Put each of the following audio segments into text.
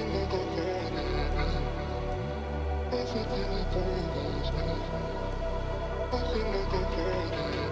Nothing like I thought it'd be.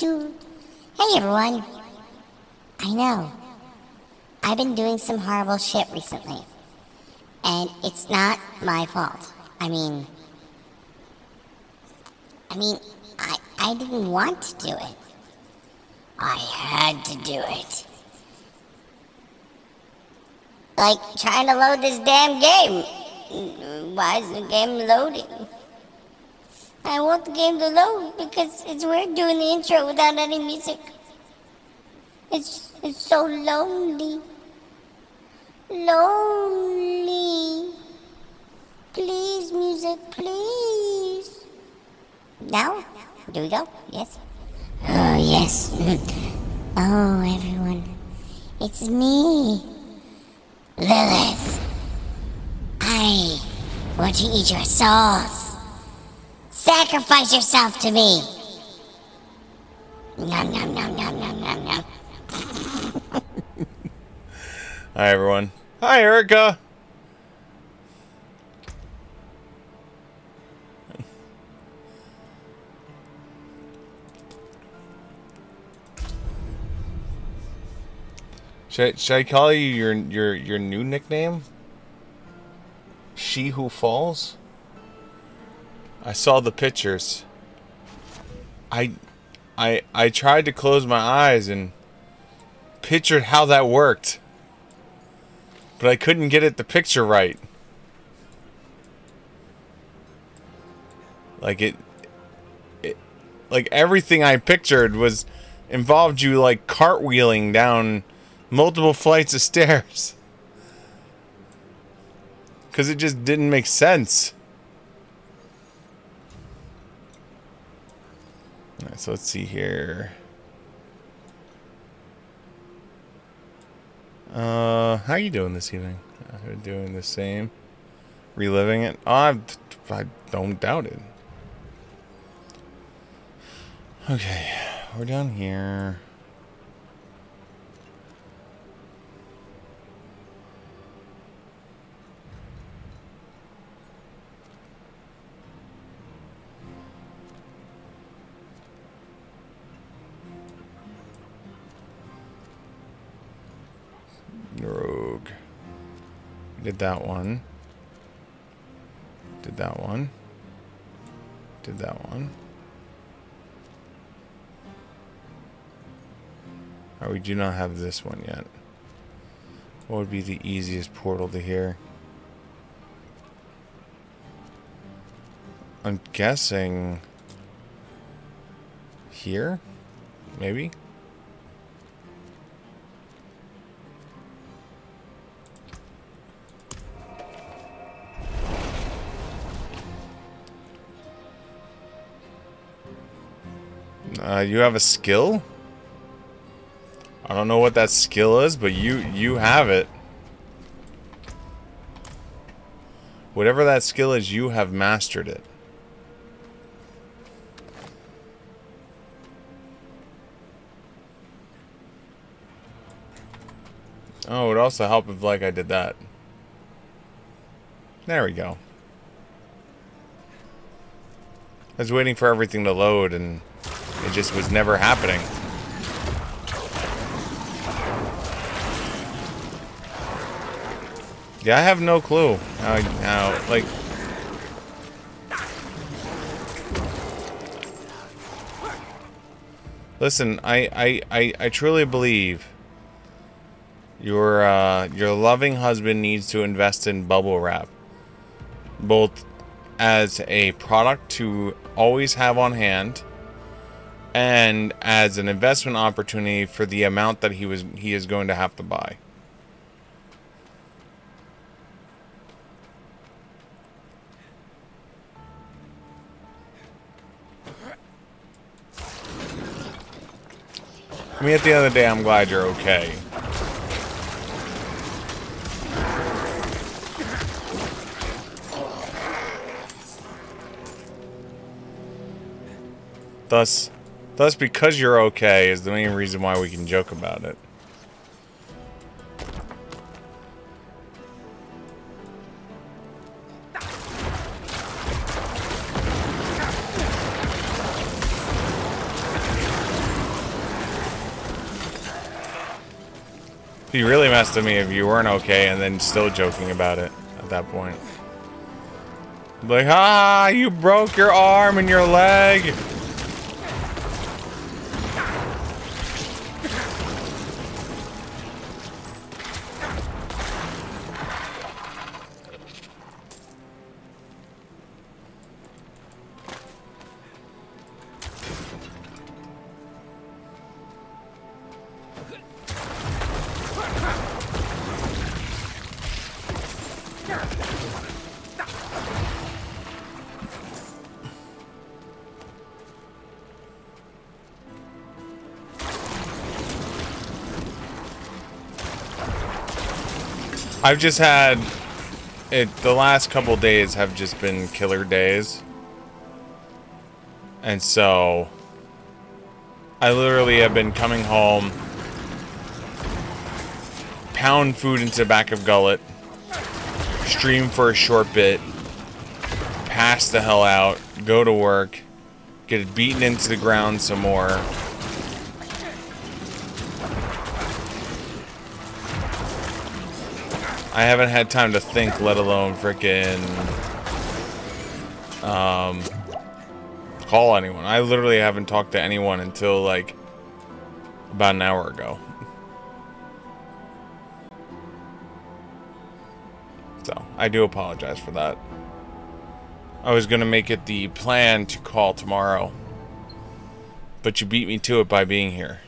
Hey everyone. I know. I've been doing some horrible shit recently. And it's not my fault. I mean, I mean, I, I didn't want to do it. I had to do it. Like trying to load this damn game. Why is the game loading? I want the game to load because it's weird doing the intro without any music. It's, it's so lonely. Lonely. Please, music, please. Now? Do we go? Yes? Oh, yes. oh, everyone. It's me. Lilith. I want to eat your souls. Sacrifice yourself to me. Nom nom nom nom nom nom nom. Hi, everyone. Hi, Erica. Should, should I call you your your your new nickname? She who falls. I saw the pictures. I I I tried to close my eyes and pictured how that worked. But I couldn't get it the picture right. Like it, it like everything I pictured was involved you like cartwheeling down multiple flights of stairs. Cuz it just didn't make sense. Alright, so let's see here. Uh, how you doing this evening? I'm doing the same. Reliving it? Oh, I, I don't doubt it. Okay, we're down here. Rogue. Did that one. Did that one. Did that one. Oh, we do not have this one yet. What would be the easiest portal to here? I'm guessing here? Maybe? Uh, you have a skill? I don't know what that skill is, but you you have it. Whatever that skill is, you have mastered it. Oh, it would also help if, like, I did that. There we go. I was waiting for everything to load, and it just was never happening. Yeah, I have no clue how, how like... Listen, I, I, I, I truly believe your, uh, your loving husband needs to invest in bubble wrap. Both as a product to always have on hand and as an investment opportunity for the amount that he was he is going to have to buy. I mean, at the end of the day, I'm glad you're okay. Thus, thus, because you're okay is the main reason why we can joke about it. You really messed with me if you weren't okay and then still joking about it at that point. Like, ah, you broke your arm and your leg. I've just had it. The last couple days have just been killer days, and so I literally have been coming home, pound food into the back of gullet, stream for a short bit, pass the hell out, go to work, get beaten into the ground some more. I haven't had time to think, let alone freaking um, call anyone. I literally haven't talked to anyone until like about an hour ago. So, I do apologize for that. I was going to make it the plan to call tomorrow. But you beat me to it by being here.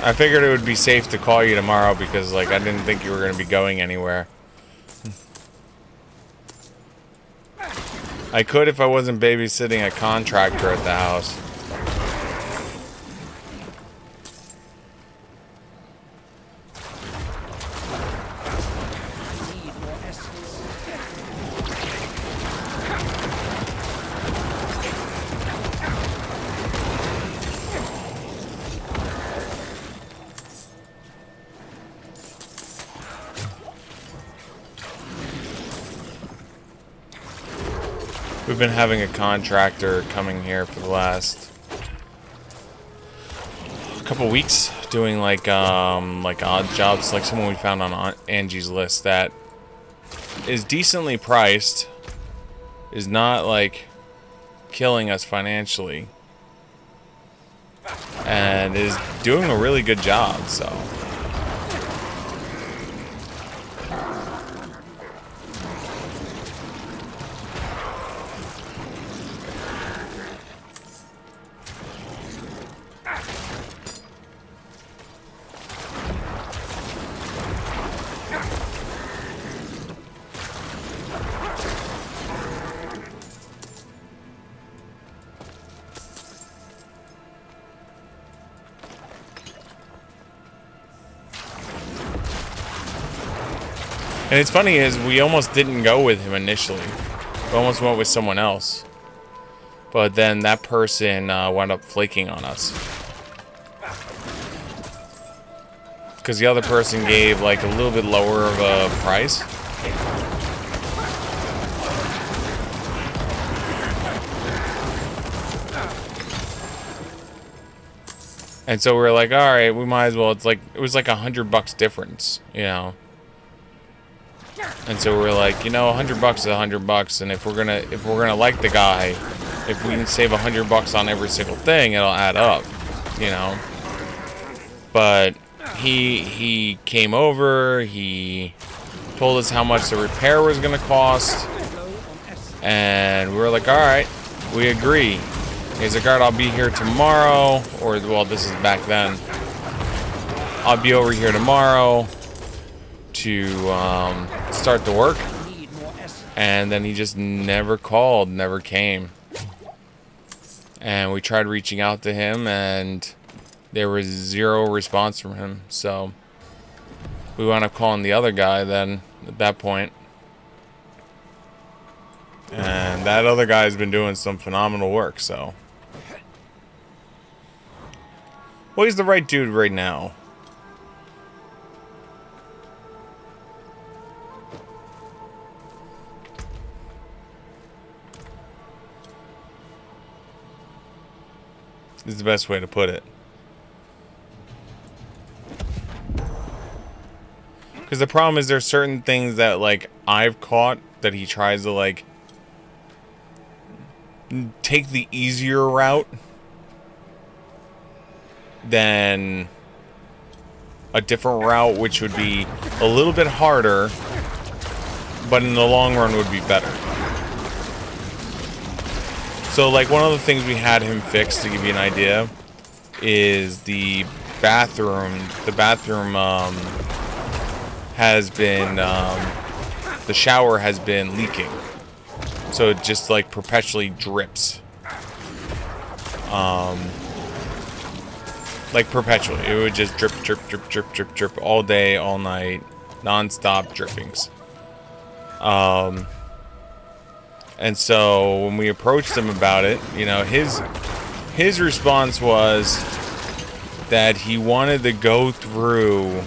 I figured it would be safe to call you tomorrow because, like, I didn't think you were going to be going anywhere. I could if I wasn't babysitting a contractor at the house. We've been having a contractor coming here for the last couple weeks doing like um like odd jobs like someone we found on Angie's list that is decently priced is not like killing us financially and is doing a really good job so And it's funny is we almost didn't go with him initially. We almost went with someone else. But then that person uh, wound up flaking on us. Because the other person gave like a little bit lower of a price. And so we are like, all right, we might as well. It's like it was like a hundred bucks difference, you know. And so we're like, you know, a hundred bucks is a hundred bucks, and if we're gonna if we're gonna like the guy, if we can save a hundred bucks on every single thing, it'll add up, you know. But he he came over, he told us how much the repair was gonna cost, and we were like, all right, we agree. He's like, alright, I'll be here tomorrow. Or, well, this is back then. I'll be over here tomorrow to um, start the work. And then he just never called, never came. And we tried reaching out to him, and there was zero response from him. So we wound up calling the other guy then at that point. And that other guy's been doing some phenomenal work, so. Well, he's the right dude right now. Is the best way to put it. Because the problem is there's certain things that, like, I've caught that he tries to, like, take the easier route than a different route, which would be a little bit harder, but in the long run would be better. So, like, one of the things we had him fix, to give you an idea, is the bathroom. The bathroom um, has been, um, the shower has been leaking. So it just, like, perpetually drips. Um, like perpetually. It would just drip, drip, drip, drip, drip, drip all day, all night, non-stop drippings. Um, and so when we approached him about it, you know, his his response was that he wanted to go through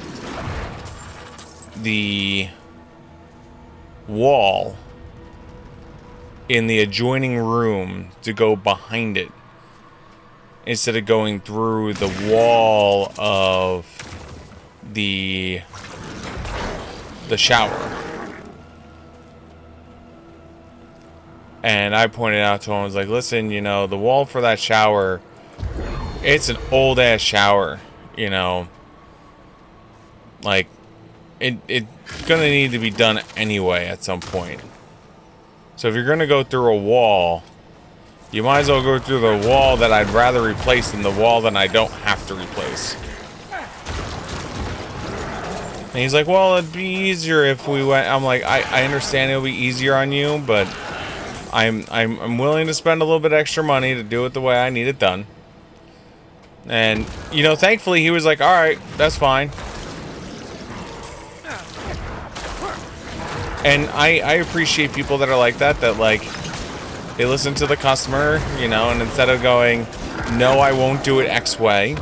the wall in the adjoining room to go behind it instead of going through the wall of the the shower. And I pointed out to him, I was like, listen, you know, the wall for that shower, it's an old ass shower, you know. Like, it, it's gonna need to be done anyway at some point. So if you're gonna go through a wall, you might as well go through the wall that I'd rather replace than the wall that I don't have to replace. And he's like, well, it'd be easier if we went... I'm like, I, I understand it'll be easier on you, but I'm, I'm, I'm willing to spend a little bit extra money to do it the way I need it done. And, you know, thankfully he was like, alright, that's fine. And I, I appreciate people that are like that, that like, they listen to the customer, you know, and instead of going, no, I won't do it X way,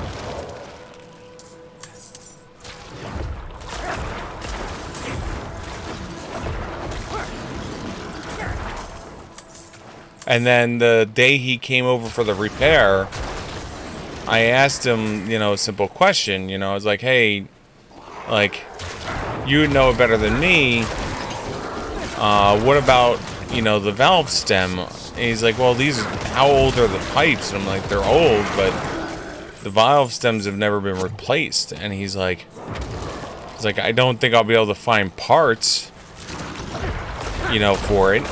And then the day he came over for the repair, I asked him, you know, a simple question. You know, I was like, hey, like, you know it better than me. Uh, what about, you know, the valve stem? And he's like, well, these, how old are the pipes? And I'm like, they're old, but the valve stems have never been replaced. And he's like, he's like, I don't think I'll be able to find parts, you know, for it.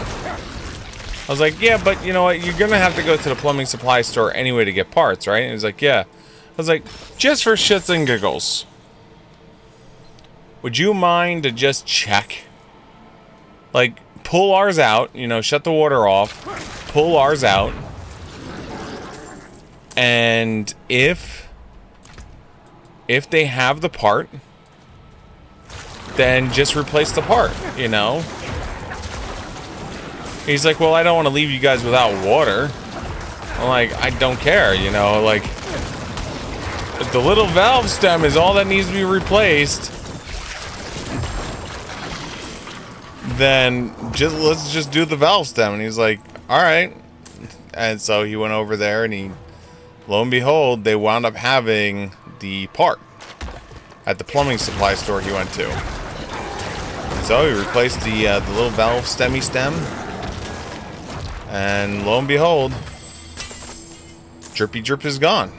I was like, yeah, but you know what? You're going to have to go to the plumbing supply store anyway to get parts, right? And he's like, yeah. I was like, just for shits and giggles. Would you mind to just check? Like, pull ours out, you know, shut the water off, pull ours out. And if if they have the part, then just replace the part, you know? He's like, well, I don't want to leave you guys without water. I'm like, I don't care, you know, like, the little valve stem is all that needs to be replaced, then just let's just do the valve stem. And he's like, all right. And so he went over there and he, lo and behold, they wound up having the part at the plumbing supply store he went to. So he replaced the, uh, the little valve stemmy stem. And lo and behold, Drippy Drip is gone.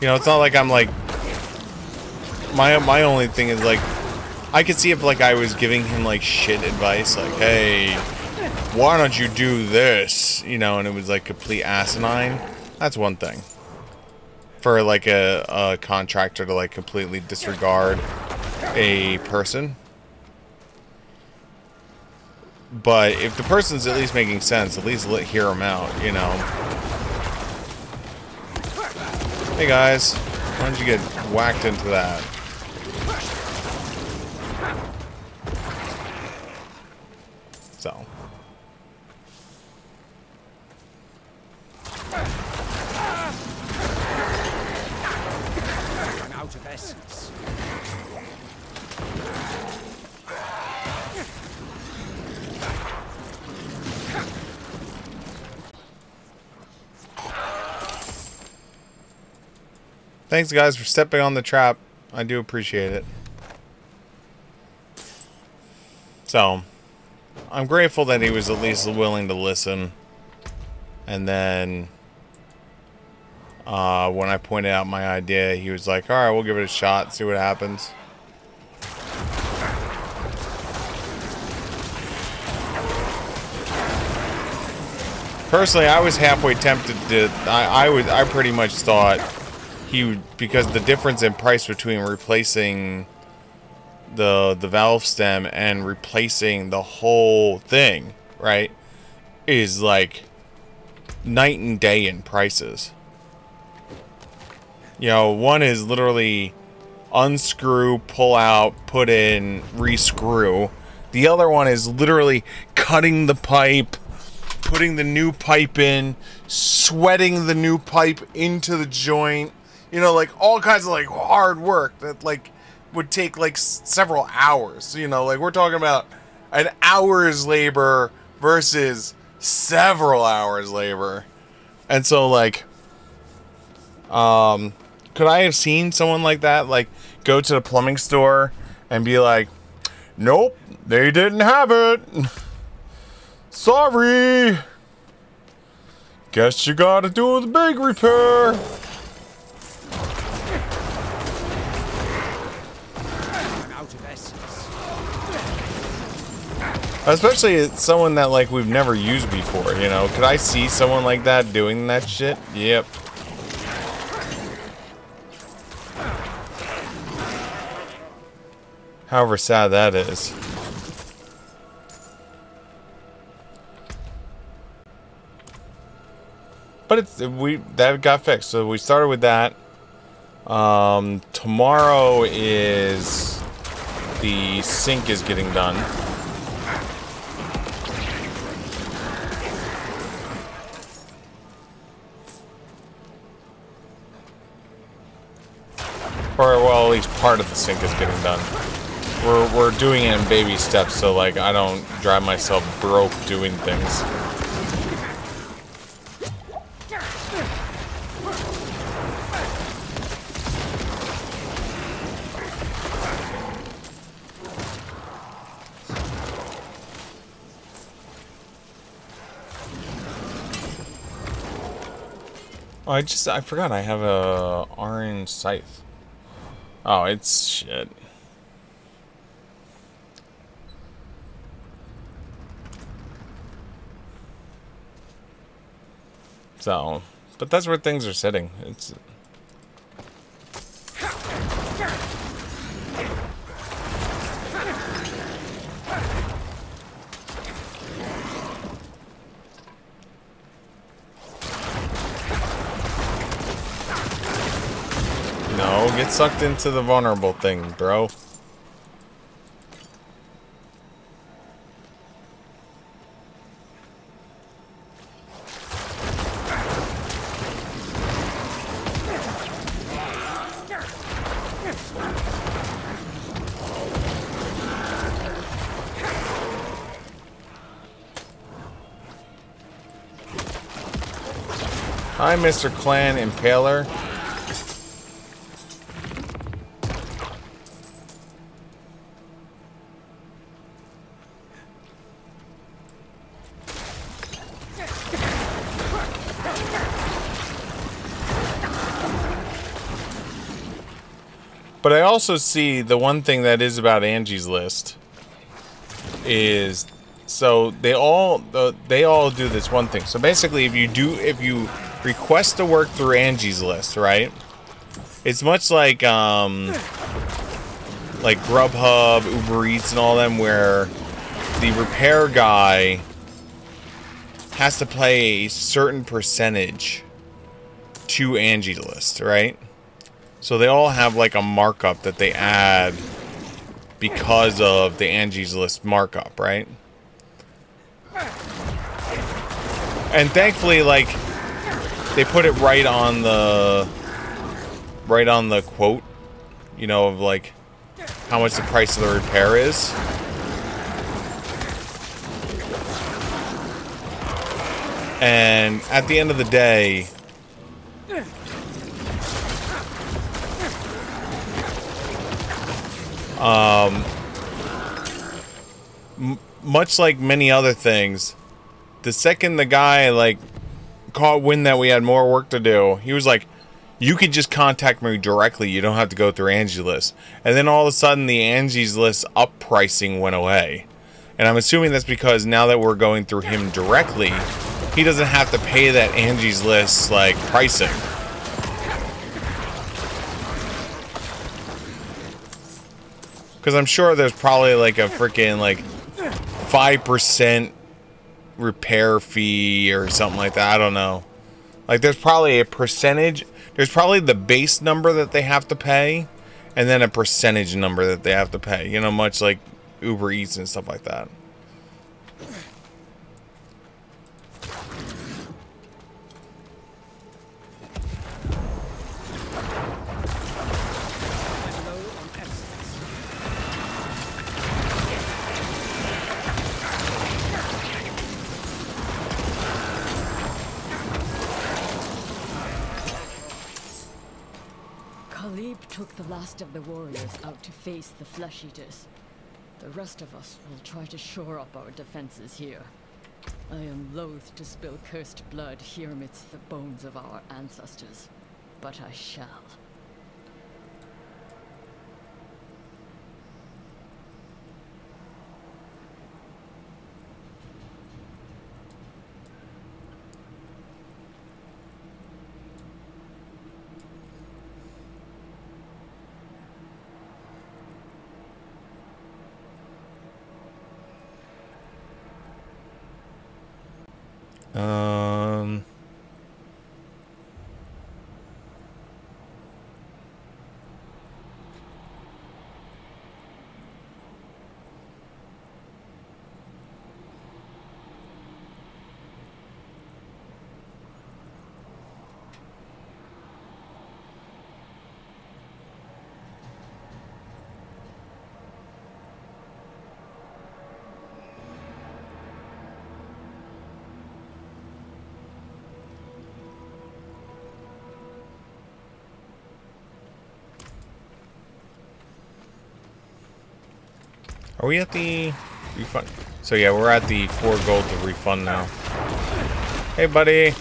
You know, it's not like I'm like my my only thing is like I could see if like I was giving him like shit advice, like, hey, why don't you do this? You know, and it was like complete asinine. That's one thing. For like a, a contractor to like completely disregard a person. But if the person's at least making sense, at least let hear them out, you know. Hey guys, why don't you get whacked into that? So. Thanks guys for stepping on the trap. I do appreciate it. So, I'm grateful that he was at least willing to listen. And then, uh, when I pointed out my idea, he was like, alright, we'll give it a shot, see what happens. Personally, I was halfway tempted to, I, I was, I pretty much thought he because the difference in price between replacing the the valve stem and replacing the whole thing, right, is like night and day in prices. You know, one is literally unscrew, pull out, put in, rescrew. The other one is literally cutting the pipe, putting the new pipe in, sweating the new pipe into the joint. You know, like all kinds of like hard work that like would take like several hours. You know, like we're talking about an hour's labor versus several hours labor. And so like um could I have seen someone like that like go to the plumbing store and be like, "Nope, they didn't have it. Sorry. Guess you got to do the big repair." I'm out of essence. Especially someone that like we've never used before, you know. Could I see someone like that doing that shit? Yep. However sad that is. But it's we that got fixed. So we started with that. Um tomorrow is the sink is getting done. Or, well, at least part of the sink is getting done. We're, we're doing it in baby steps, so, like, I don't drive myself broke doing things. Oh, I just, I forgot I have a orange scythe. Oh, it's shit. So, but that's where things are sitting. It's get sucked into the vulnerable thing, bro. Hi, Mr. Clan Impaler. Also see the one thing that is about Angie's list is so they all they all do this one thing. So basically, if you do if you request to work through Angie's list, right? It's much like um like Grubhub, Uber Eats, and all them, where the repair guy has to pay a certain percentage to Angie's list, right? So they all have like a markup that they add because of the Angie's List markup, right? And thankfully, like, they put it right on the right on the quote, you know, of like how much the price of the repair is. And at the end of the day, Um, much like many other things, the second the guy like caught wind that we had more work to do, he was like, "You could just contact me directly. You don't have to go through Angie's List." And then all of a sudden, the Angie's List up pricing went away, and I'm assuming that's because now that we're going through him directly, he doesn't have to pay that Angie's List like pricing. Because I'm sure there's probably like a freaking like 5% repair fee or something like that. I don't know. Like there's probably a percentage. There's probably the base number that they have to pay and then a percentage number that they have to pay. You know, much like Uber Eats and stuff like that. Took the last of the warriors out to face the flesh eaters. The rest of us will try to shore up our defenses here. I am loath to spill cursed blood here amidst the bones of our ancestors, but I shall. Um. Are we at the refund? So yeah, we're at the four gold to refund now. Hey, buddy.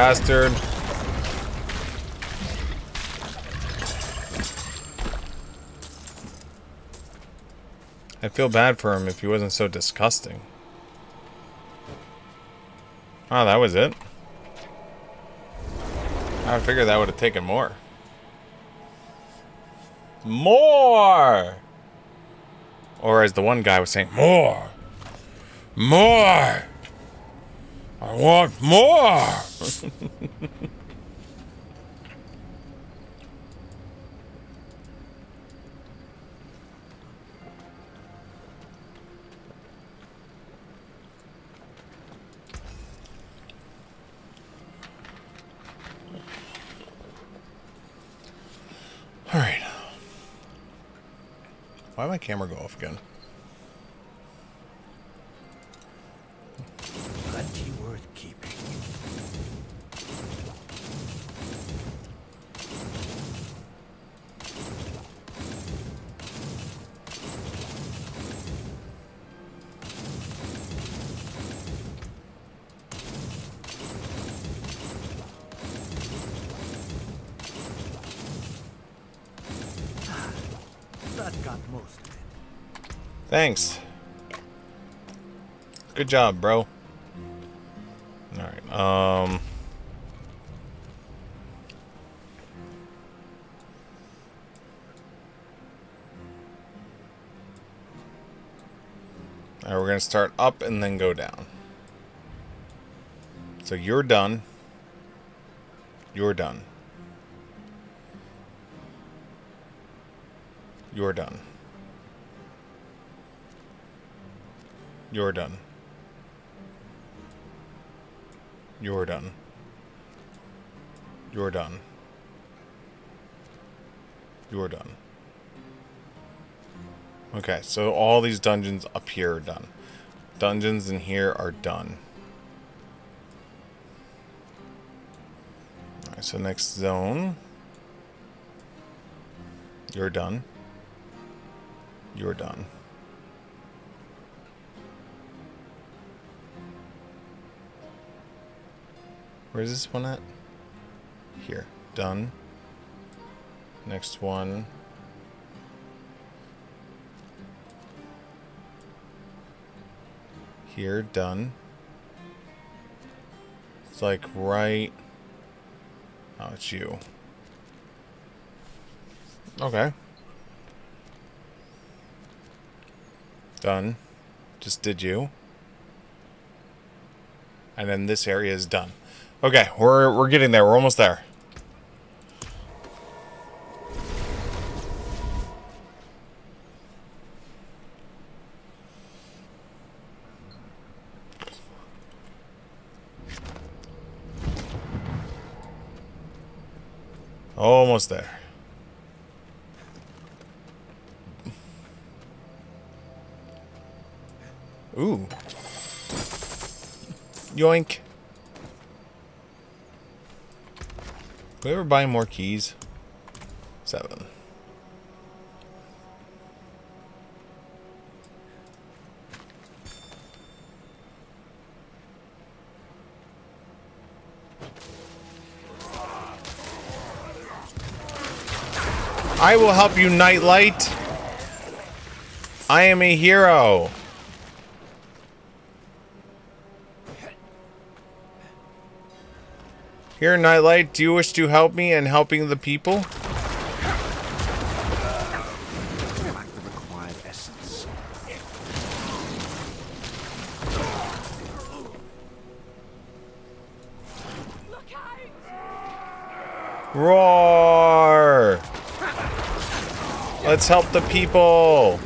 Bastard. I'd feel bad for him if he wasn't so disgusting. Oh, that was it? I figured that would have taken more. More! Or as the one guy was saying, more! More! I want more! Alright. Why did my camera go off again? Thanks. Good job, bro. Alright, um... Alright, we're gonna start up and then go down. So you're done. You're done. You're done. You're done. You're done. You're done. You're done. Okay, so all these dungeons up here are done. Dungeons in here are done. Alright, so next zone. You're done. You're done. Where's this one at? Here. Done. Next one. Here. Done. It's like right... Oh, it's you. Okay. Done. Just did you. And then this area is done. Okay, we're we're getting there. We're almost there. Almost there. Ooh. Yoink. Will we ever buy more keys? Seven. I will help you, Nightlight. I am a hero. Here, Nightlight, do you wish to help me in helping the people? Roar! Let's help the people!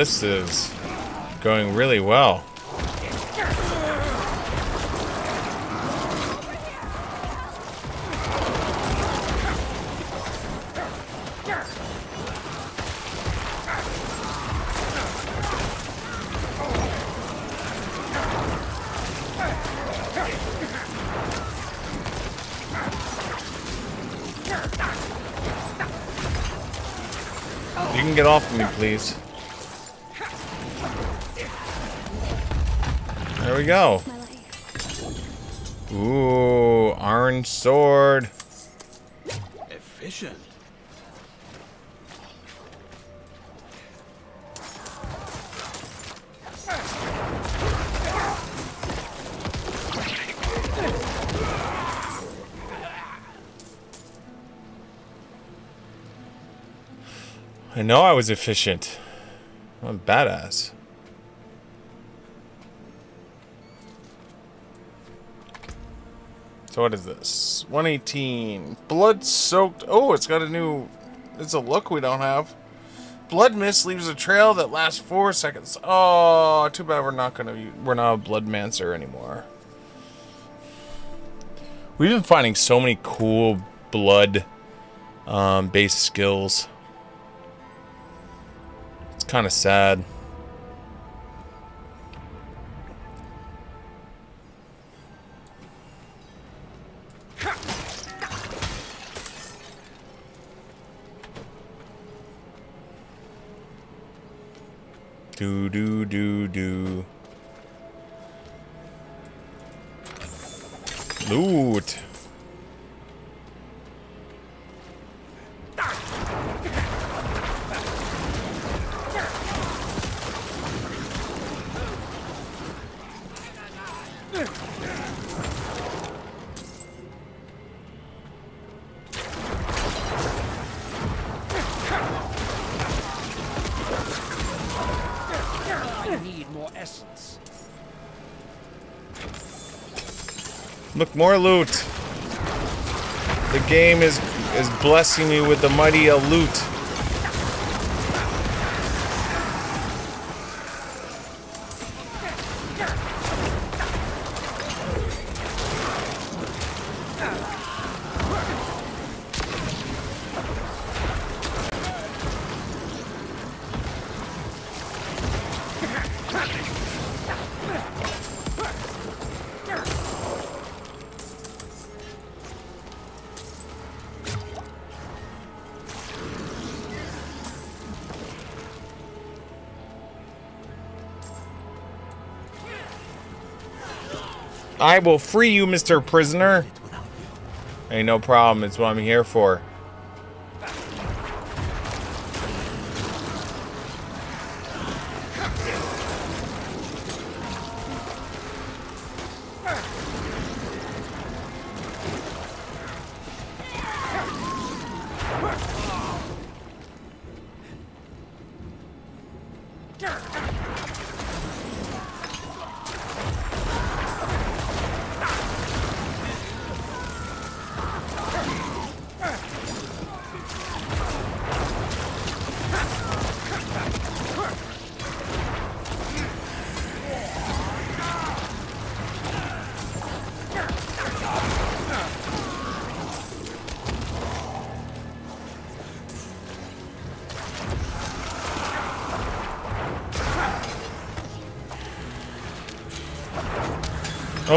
This is going really well. You can get off of me, please. We go. Ooh, orange sword. Efficient. I know I was efficient. I'm a badass. What is this? 118. Blood soaked. Oh, it's got a new. It's a look we don't have. Blood mist leaves a trail that lasts four seconds. Oh, too bad we're not gonna. We're not a blood mancer anymore. We've been finding so many cool blood um, based skills. It's kind of sad. Look, more loot. The game is is blessing me with the mighty loot. Will free you, Mr. Prisoner. Ain't no problem. It's what I'm here for.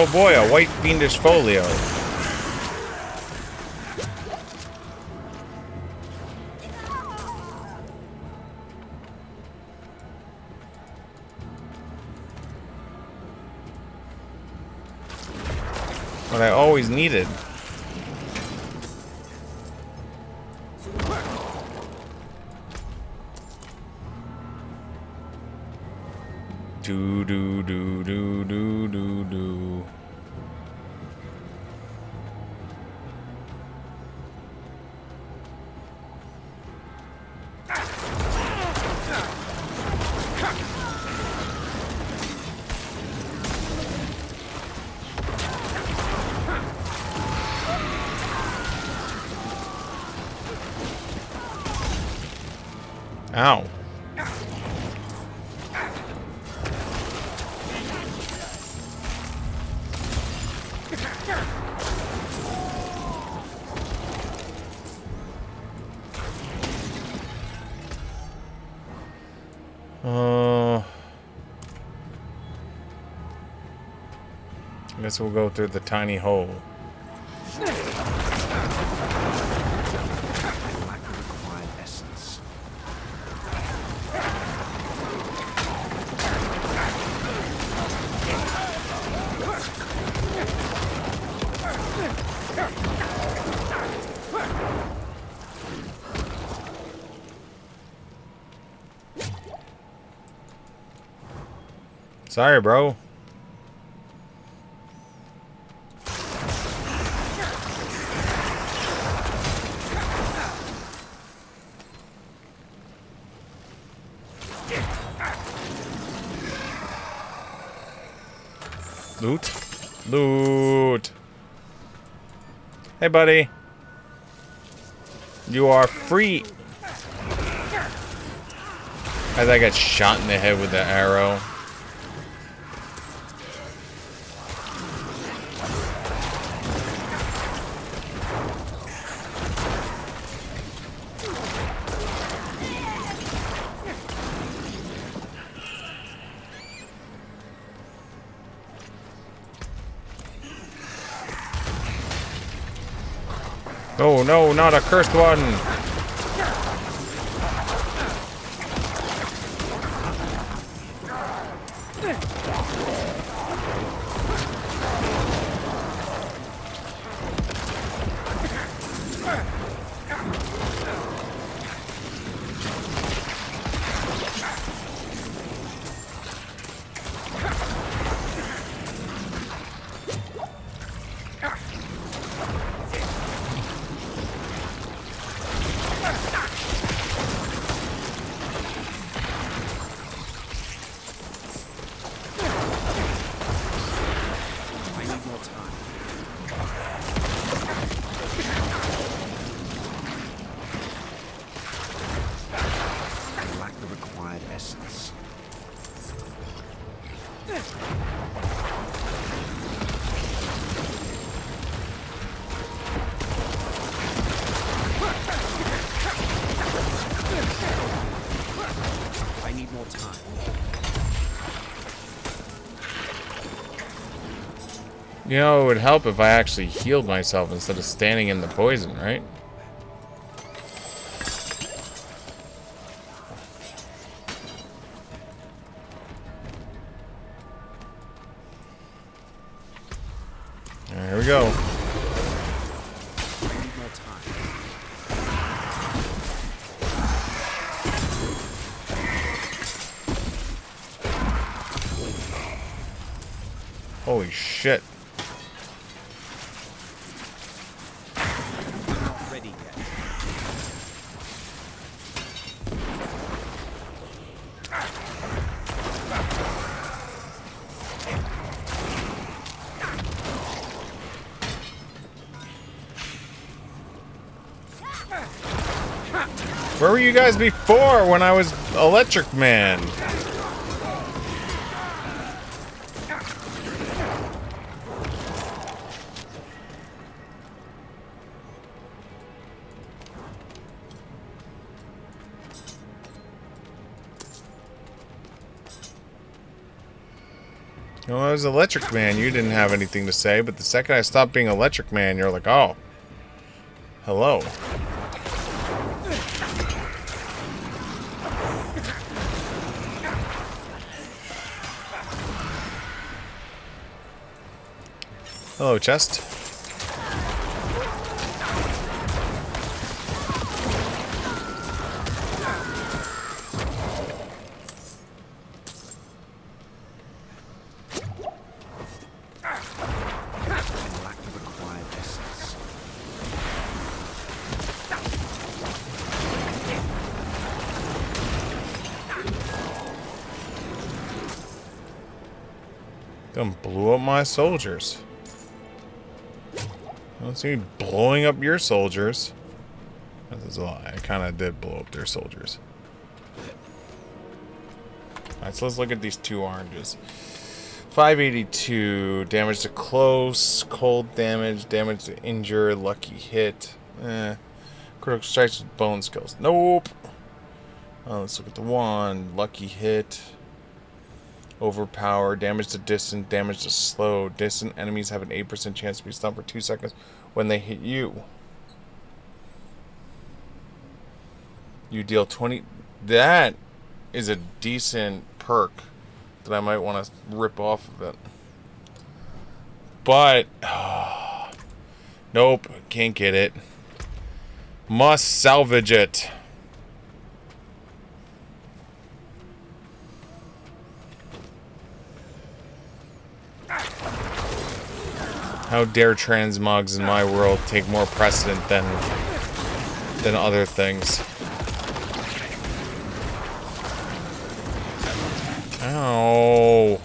Oh boy, a white fiendish folio. Guess we'll go through the tiny hole. Sorry, bro. Loot. Loot. Hey, buddy. You are free. As I got shot in the head with the arrow. No, not a cursed one! Help if I actually healed myself instead of standing in the poison, right? Were you guys before when I was Electric Man? You I was Electric Man. You didn't have anything to say, but the second I stopped being Electric Man, you're like, oh, hello. Hello, chest. Blew up my soldiers. Don't see me blowing up your soldiers. That's a lie. I kind of did blow up their soldiers. Alright, so let's look at these two oranges. 582, damage to close, cold damage, damage to injure, lucky hit. Eh. Critical strikes with bone skills. Nope. Uh, let's look at the one. Lucky hit. Overpower, damage to distant, damage to slow. Distant enemies have an 8% chance to be stunned for 2 seconds when they hit you. You deal 20. That is a decent perk that I might want to rip off of it. But. nope, can't get it. Must salvage it. How dare transmogs in my world take more precedent than than other things? Ow.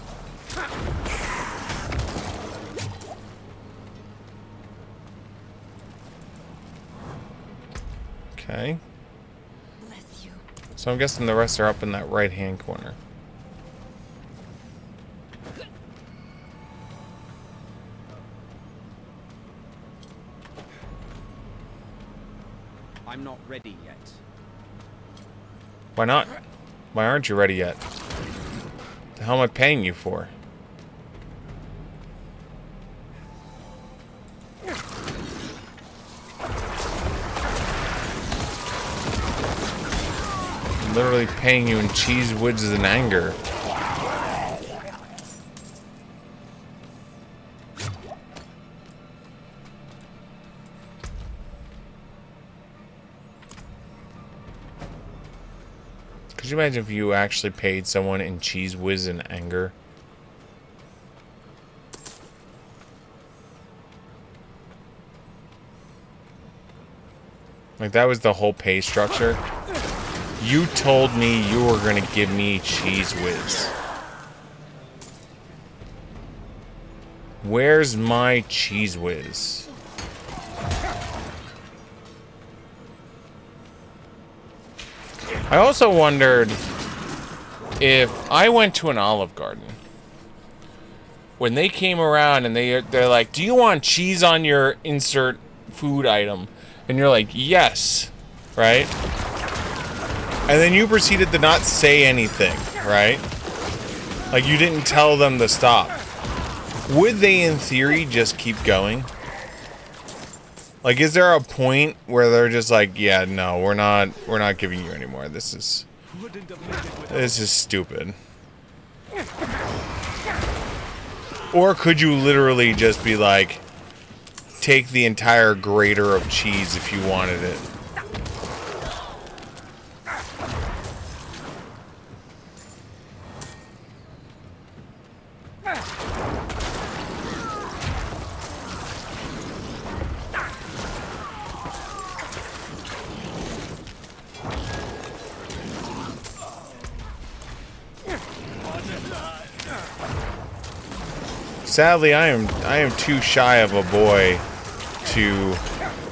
Okay. So I'm guessing the rest are up in that right hand corner. I'm not ready yet. Why not? Why aren't you ready yet? The hell am I paying you for? I'm literally paying you in cheese woods and anger. Could you imagine if you actually paid someone in cheese whiz and anger? Like that was the whole pay structure. You told me you were gonna give me cheese whiz. Where's my cheese whiz? I also wondered if I went to an Olive Garden when they came around and they they're like, "Do you want cheese on your insert food item?" And you're like, "Yes." Right? And then you proceeded to not say anything, right? Like you didn't tell them to stop. Would they in theory just keep going? Like, is there a point where they're just like, yeah, no, we're not, we're not giving you anymore. This is, this is stupid. Or could you literally just be like, take the entire grater of cheese if you wanted it? Sadly, I am I am too shy of a boy to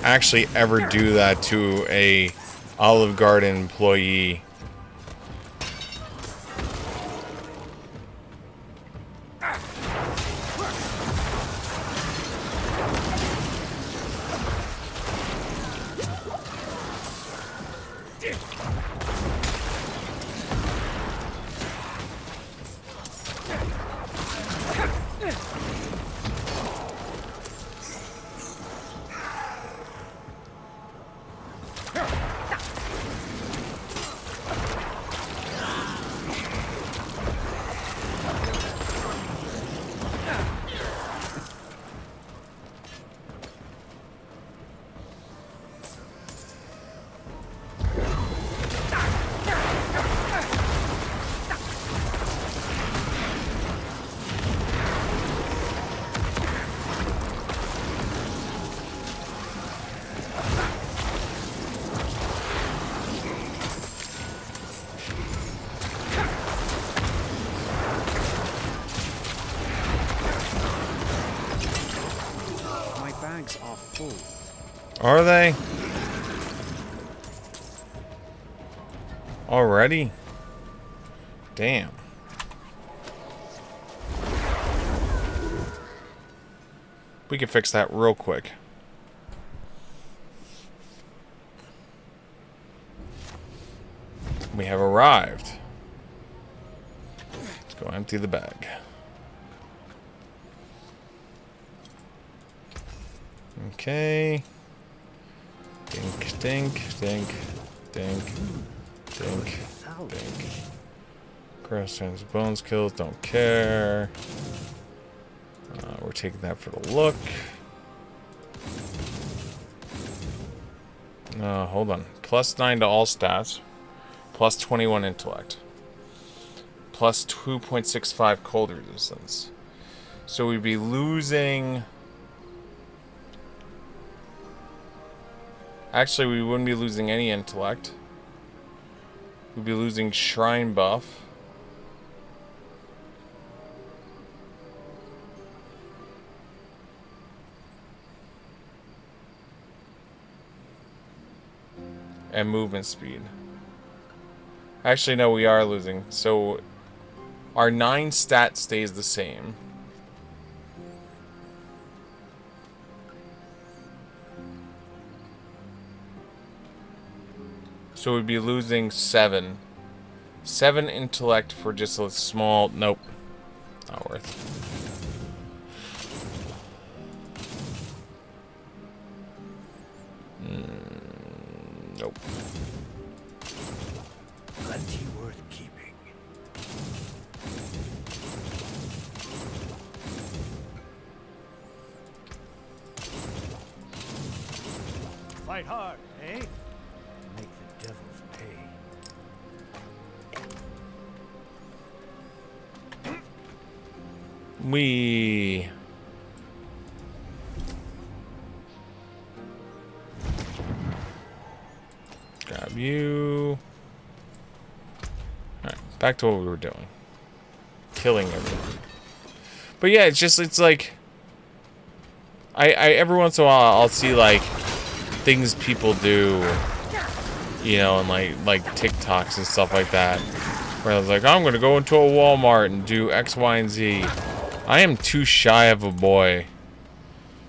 actually ever do that to a Olive Garden employee. Are they? Already? Damn. We can fix that real quick. We have arrived. Let's go empty the bag. Okay. Dink, dink, dink, dink, dink, dink. Grass bones kills, don't care. Uh, we're taking that for the look. Uh, hold on. Plus 9 to all stats. Plus 21 intellect. Plus 2.65 cold resistance. So we'd be losing... Actually, we wouldn't be losing any intellect. We'd be losing shrine buff. And movement speed. Actually, no, we are losing. So, our 9 stat stays the same. So we'd be losing 7. 7 intellect for just a small... Nope. Not worth. Mm, nope. Plenty worth keeping. Fight hard, We. Grab you. Alright, back to what we were doing. Killing everyone. But yeah, it's just, it's like. I, I, every once in a while, I'll see, like, things people do, you know, and, like, like TikToks and stuff like that. Where I was like, I'm gonna go into a Walmart and do X, Y, and Z. I am too shy of a boy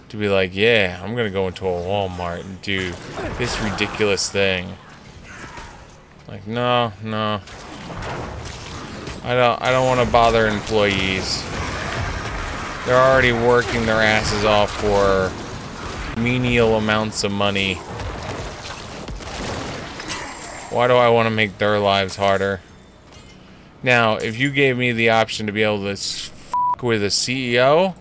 to be like, yeah, I'm gonna go into a Walmart and do this ridiculous thing. Like, no, no. I don't I don't wanna bother employees. They're already working their asses off for menial amounts of money. Why do I want to make their lives harder? Now, if you gave me the option to be able to with a CEO,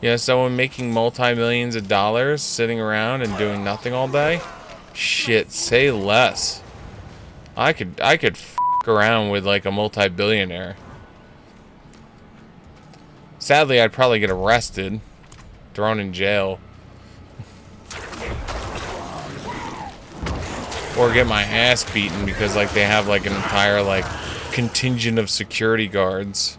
you know, someone making multi-millions of dollars sitting around and doing nothing all day, shit, say less. I could, I could around with like a multi-billionaire. Sadly, I'd probably get arrested, thrown in jail. Or get my ass beaten because like they have like an entire like contingent of security guards.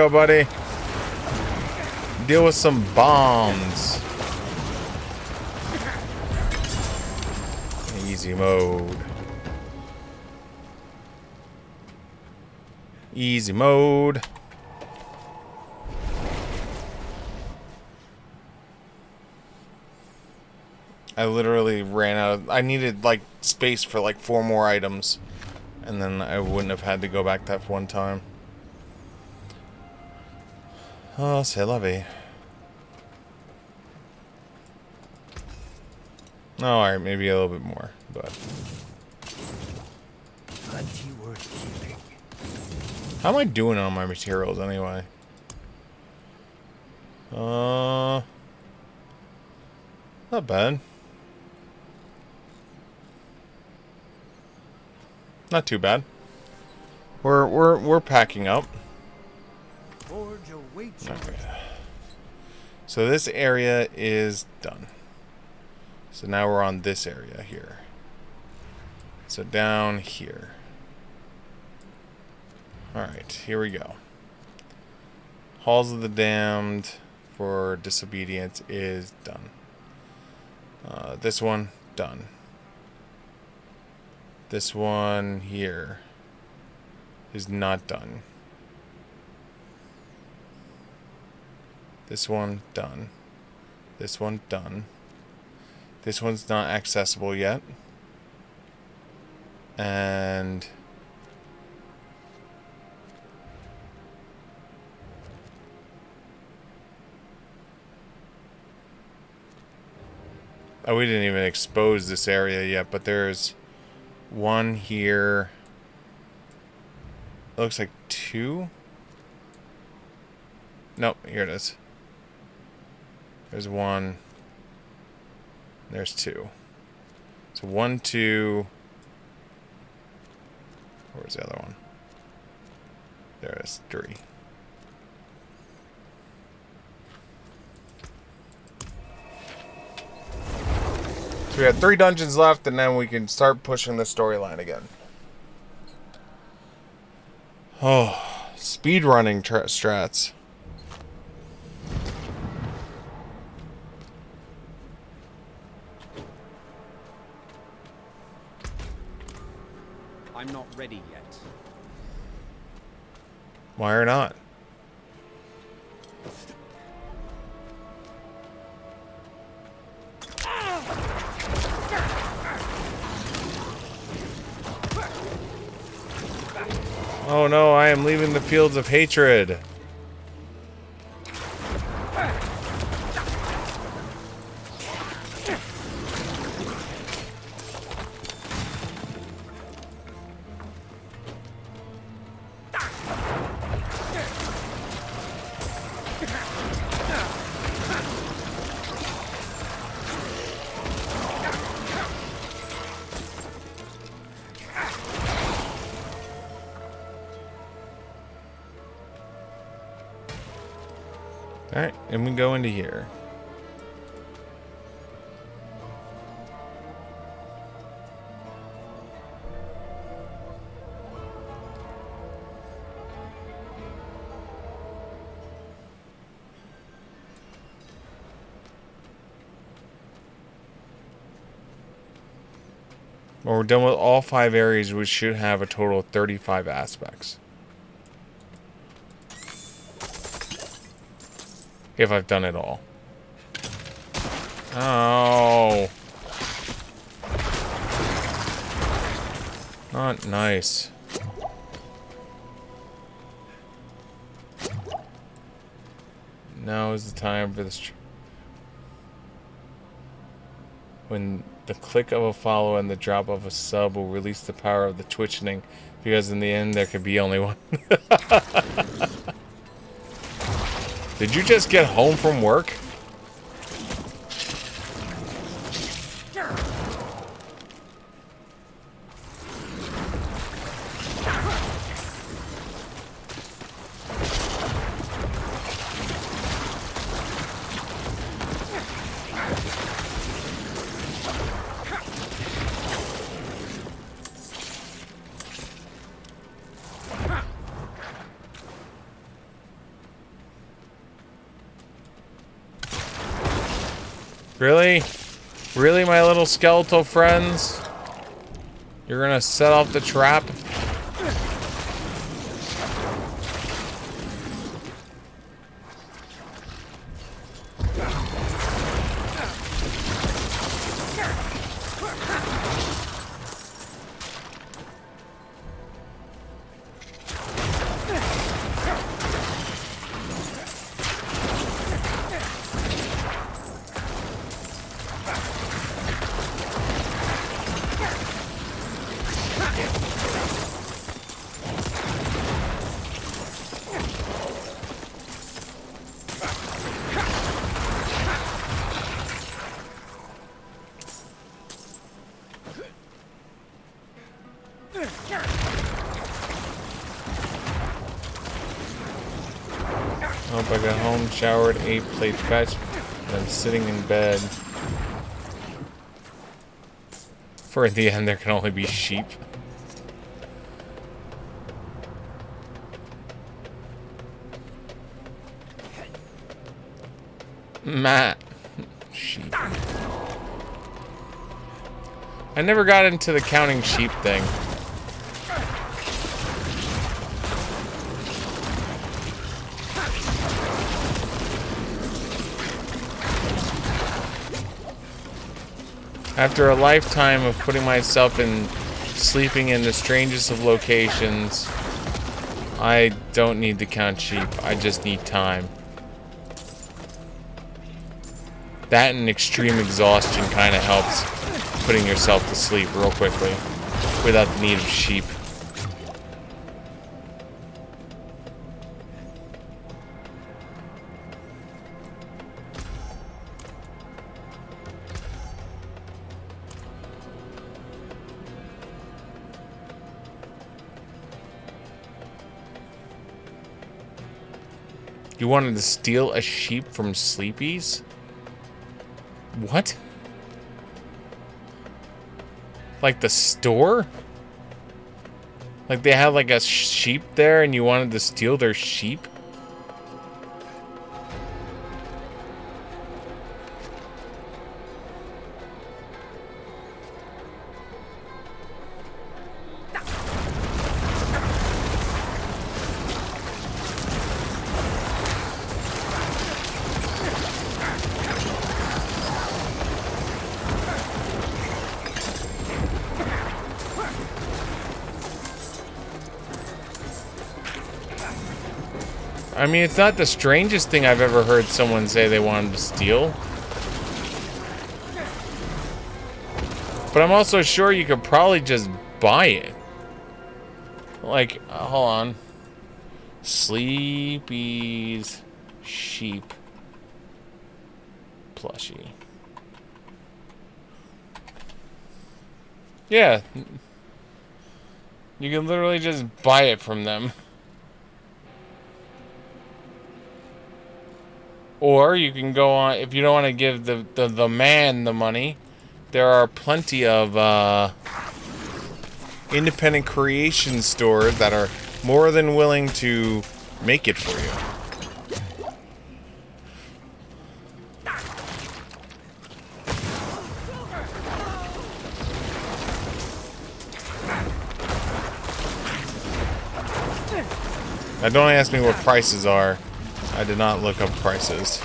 Go, buddy. Deal with some bombs. Easy mode. Easy mode. I literally ran out of, I needed like space for like four more items and then I wouldn't have had to go back that one time. Oh, c'est la vie. Oh, alright, maybe a little bit more, but... How am I doing on my materials anyway? Uh... Not bad. Not too bad. We're we're we're packing up. Okay. So this area is done. So now we're on this area here. So down here. Alright, here we go. Halls of the Damned for Disobedience is done. Uh, this one, done. This one here is not done. This one, done. This one, done. This one's not accessible yet. And... Oh, we didn't even expose this area yet, but there's one here. Looks like two. Nope, here it is. There's one. There's two. So one, two. Where's the other one? There is, three. So we have three dungeons left, and then we can start pushing the storyline again. Oh, speed running strats. Ready yet. Why or not? Oh no, I am leaving the fields of hatred. Into here. When we're done with all five areas, we should have a total of 35 aspects. If I've done it all. Oh. Not nice. Now is the time for this. When the click of a follow and the drop of a sub will release the power of the twitching, because in the end there could be only one. Did you just get home from work? Skeletal friends? You're gonna set off the trap? Fetch, and I'm sitting in bed. For in the end, there can only be sheep. Matt. Sheep. I never got into the counting sheep thing. After a lifetime of putting myself in sleeping in the strangest of locations, I don't need to count sheep. I just need time. That and extreme exhaustion kind of helps putting yourself to sleep real quickly without the need of sheep. You wanted to steal a sheep from Sleepy's? What? Like the store? Like they had like a sheep there and you wanted to steal their sheep? Mean, it's not the strangest thing I've ever heard someone say they wanted to steal. But I'm also sure you could probably just buy it. Like, uh, hold on. Sleepy's sheep plushie. Yeah. You can literally just buy it from them. Or you can go on, if you don't want to give the, the, the man the money, there are plenty of uh, independent creation stores that are more than willing to make it for you. Now don't ask me what prices are. I did not look up prices.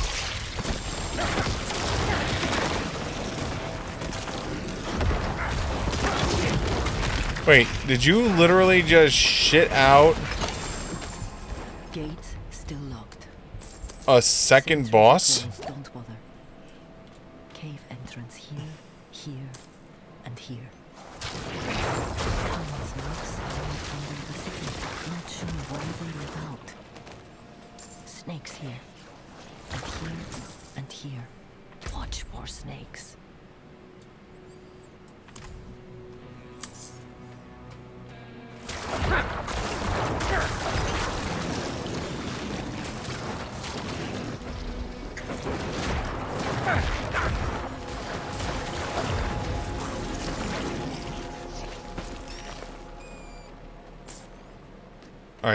Wait, did you literally just shit out Gates still locked. a second boss?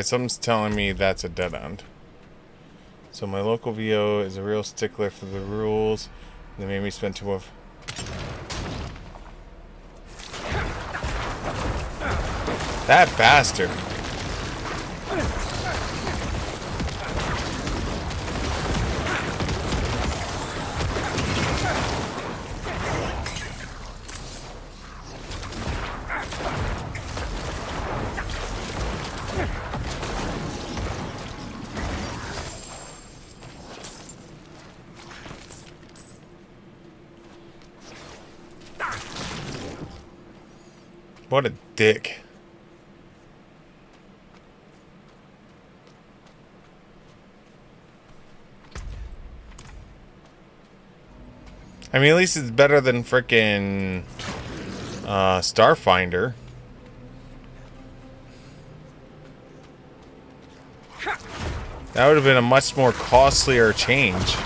Alright, something's telling me that's a dead end. So my local VO is a real stickler for the rules. They made me spend too much. That bastard. What a dick. I mean, at least it's better than frickin' uh, Starfinder. That would have been a much more costlier change.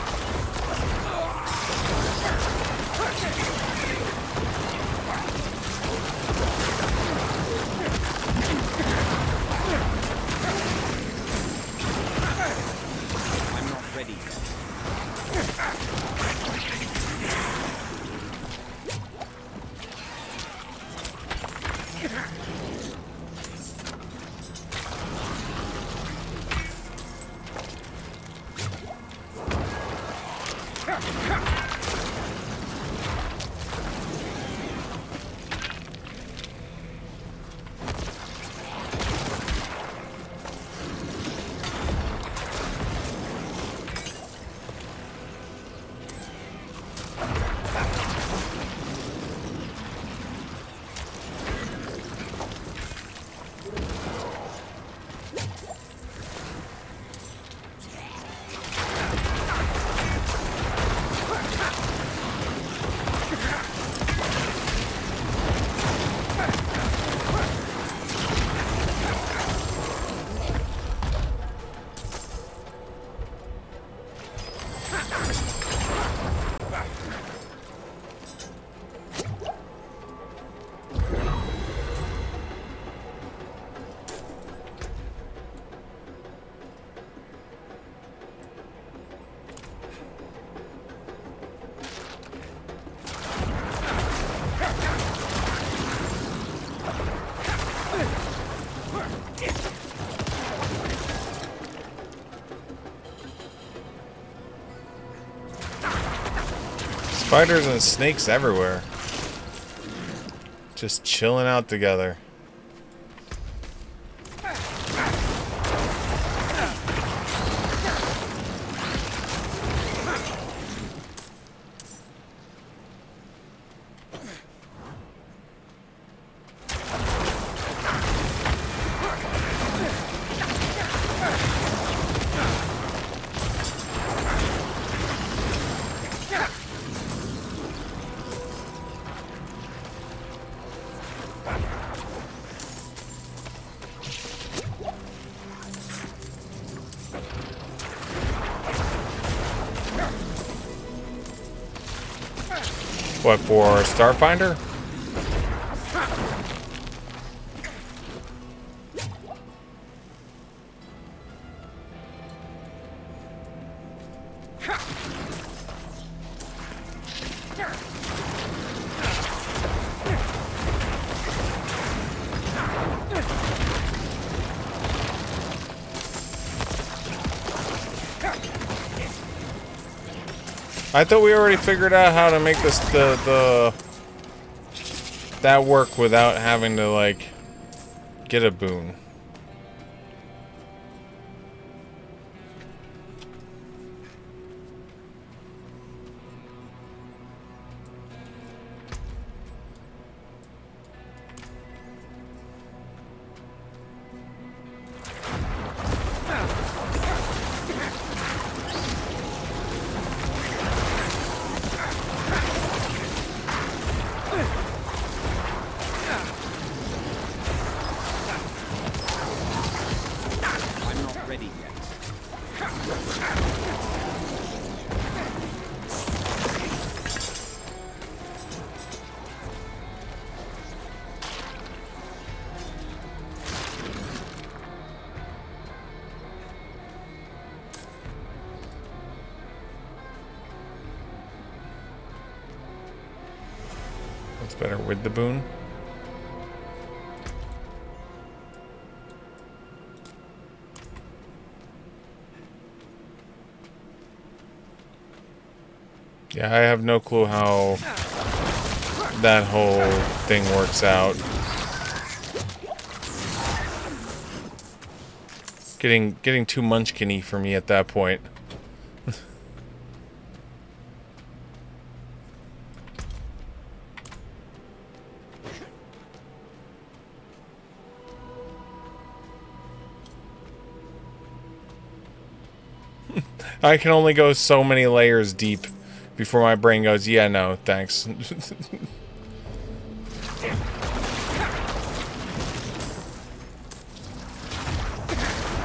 Spiders and snakes everywhere. Just chilling out together. What for Starfinder? I thought we already figured out how to make this the the that work without having to like get a boon. No clue how that whole thing works out. Getting getting too munchkiny for me at that point. I can only go so many layers deep before my brain goes, yeah, no, thanks.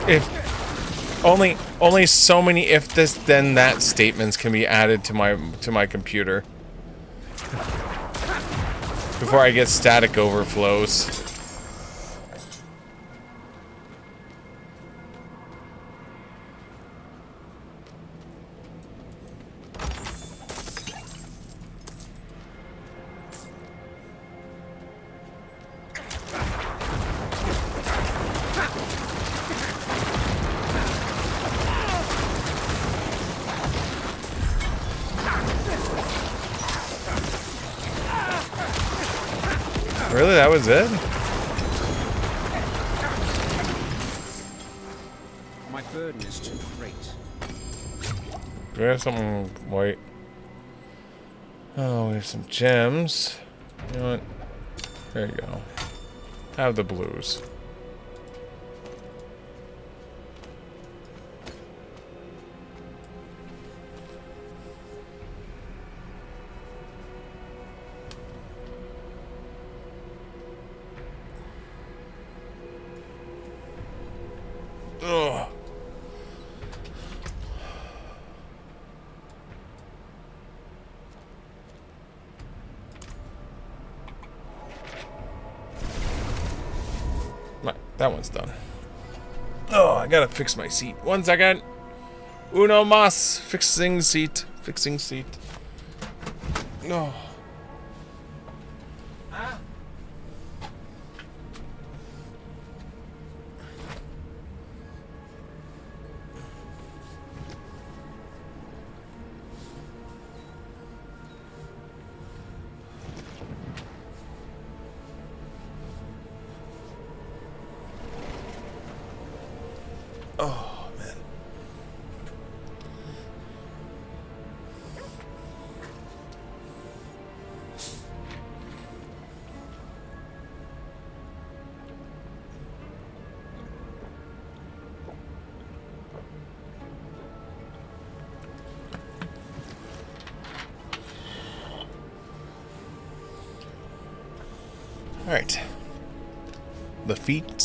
if Only only so many if this then that statements can be added to my to my computer. Before I get stack overflows. Gems. You know what? There you go. Have the blues. Fix my seat. One second. Uno mas. Fixing seat. Fixing seat. No. Oh,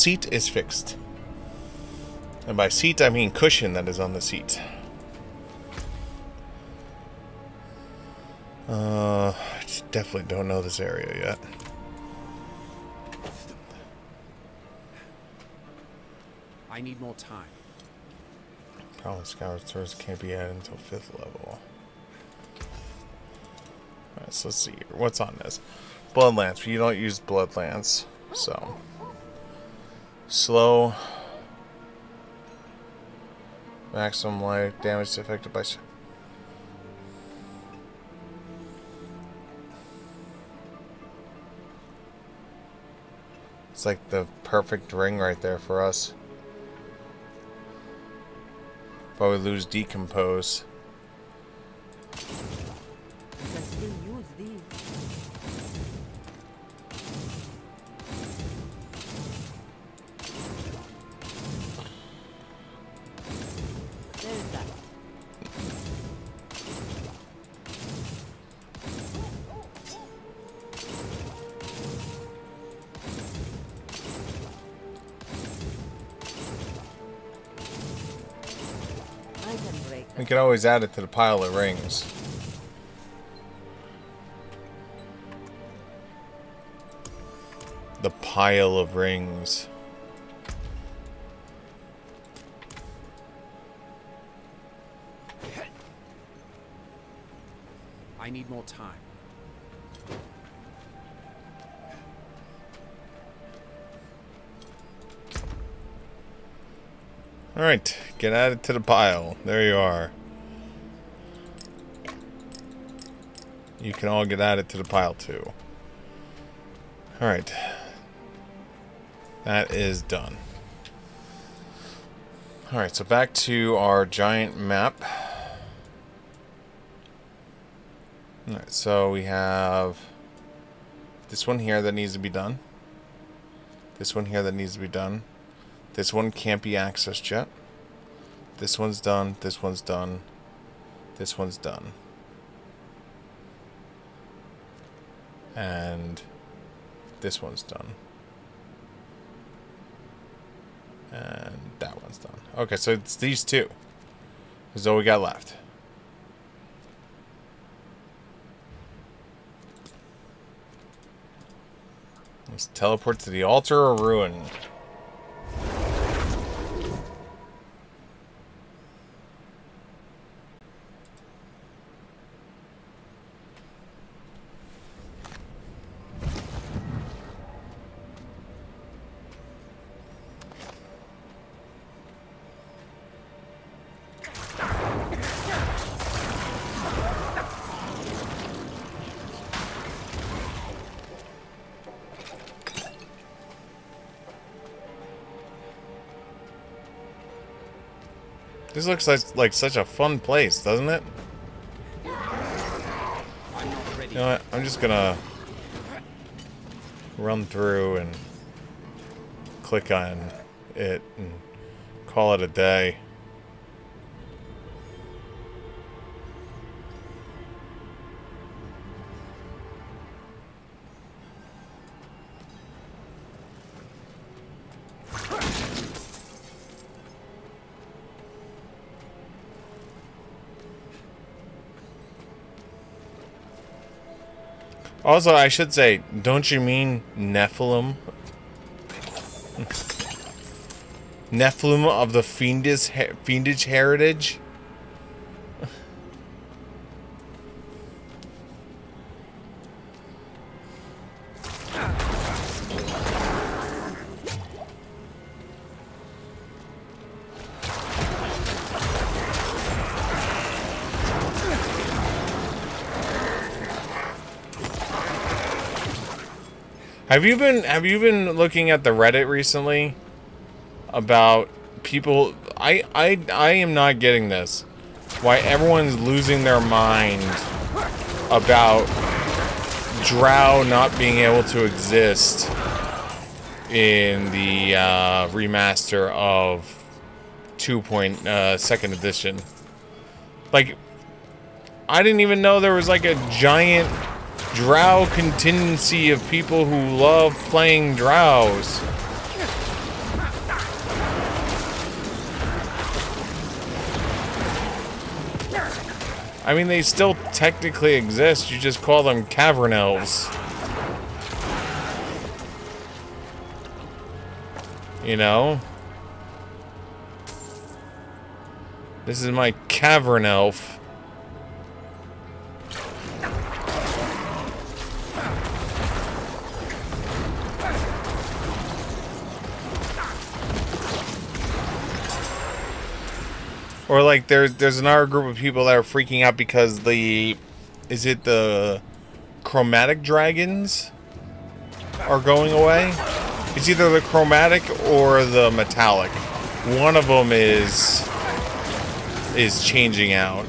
seat is fixed. And by seat, I mean cushion that is on the seat. Uh, I definitely don't know this area yet. I need more time. Probably Scour Tours can't be added until 5th level. Alright, so let's see here. What's on this? Blood Lance. You don't use Blood Lance, so... Slow. Maximum life damage affected by... It's like the perfect ring right there for us. But we lose decompose. Always add it to the pile of rings. The pile of rings. I need more time. Alright, get added to the pile. There you are. You can all get added to the pile too. Alright. That is done. Alright, so back to our giant map. Alright, so we have this one here that needs to be done. This one here that needs to be done. This one can't be accessed yet. This one's done. This one's done. This one's done. And this one's done. And that one's done. Okay, so it's these two. Is all we got left. Let's teleport to the altar or ruin. Looks like, like such a fun place, doesn't it? You know what? I'm just gonna run through and click on it and call it a day. Also, I should say, don't you mean Nephilim? Nephilim of the fiendish, fiendish heritage? Have you been have you been looking at the Reddit recently about people I I I am not getting this. Why everyone's losing their mind about Drow not being able to exist in the uh, remaster of 2. Point, uh, second edition. Like I didn't even know there was like a giant drow contingency of people who love playing drows. I mean, they still technically exist, you just call them cavern elves. You know? This is my cavern elf. Or like there's there's another group of people that are freaking out because the is it the chromatic dragons are going away? It's either the chromatic or the metallic. One of them is is changing out.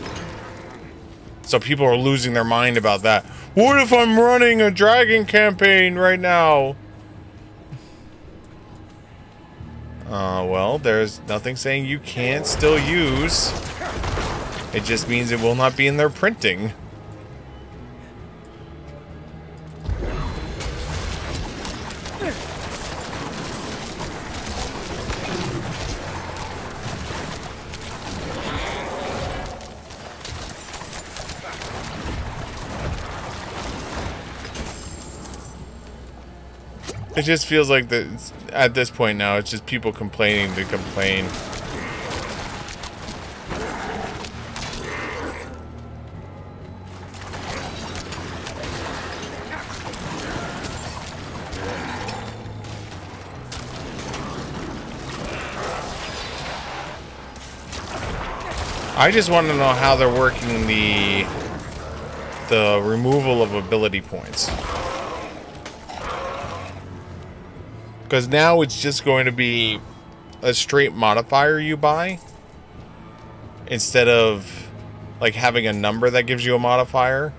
So people are losing their mind about that. What if I'm running a dragon campaign right now? Uh, well, there's nothing saying you can't still use. It just means it will not be in their printing. It just feels like that at this point now, it's just people complaining to complain. I just want to know how they're working the the removal of ability points. Because now it's just going to be a straight modifier you buy. Instead of like having a number that gives you a modifier.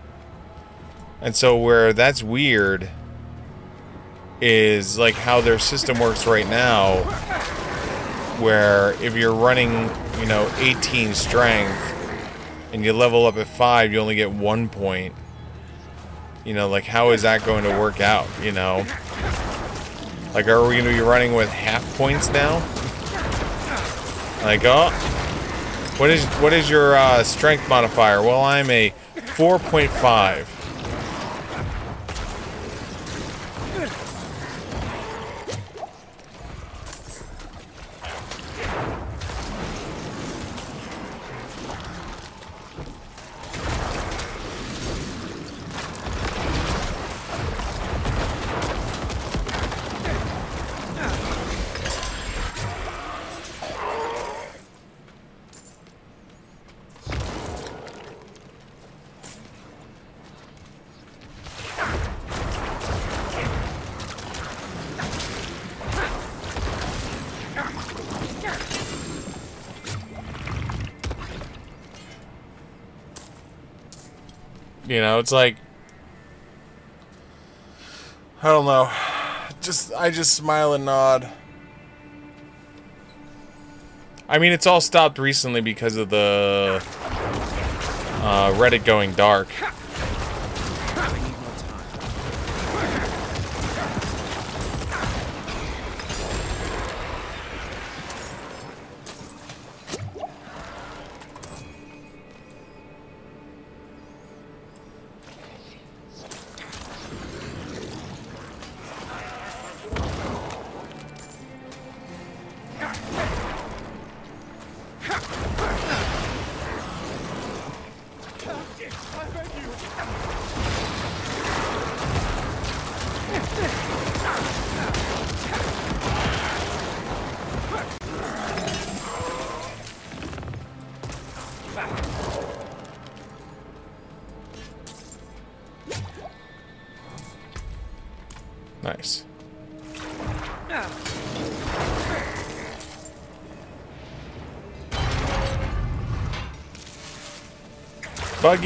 And so where that's weird is like how their system works right now. Where if you're running, you know, 18 strength and you level up at 5, you only get one point. You know, like how is that going to work out, you know? Like, are we going to be running with half points now? Like, oh, what is what is your uh, strength modifier? Well, I'm a 4.5. know, it's like I don't know. Just I just smile and nod. I mean, it's all stopped recently because of the uh, Reddit going dark.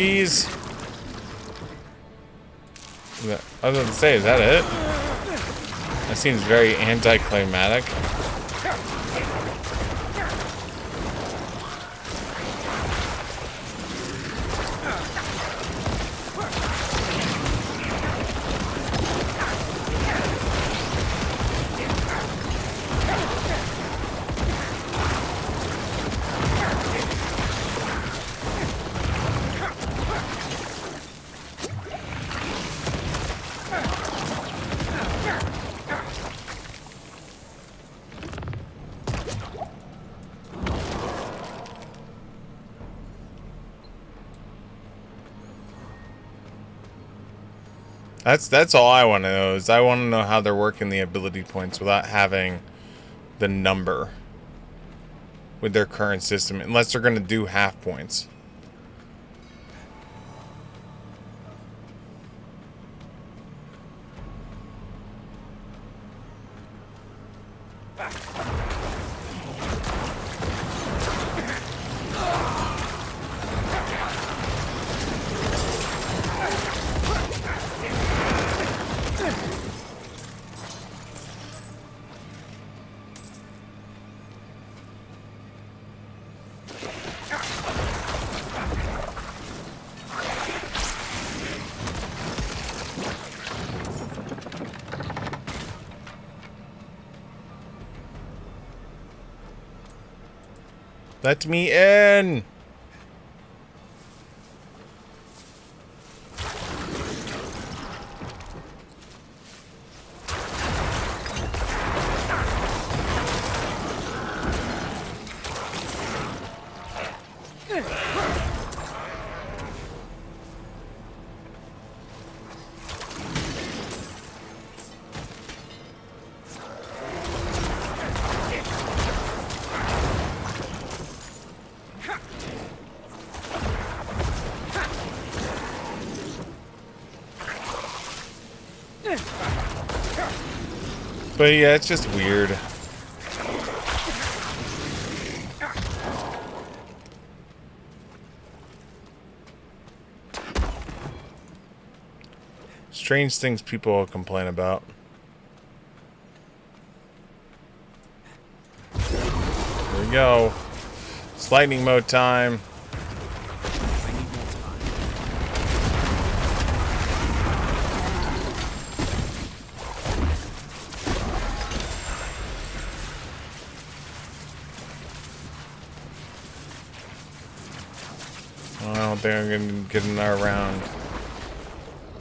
Buggies. Is I was going to say, is that it? That seems very anticlimactic. That's that's all I want to know is I want to know how they're working the ability points without having the number with their current system, unless they're going to do half points. Me But yeah, it's just weird. Strange things people complain about. There we go. It's lightning mode time. Think I'm gonna get another round.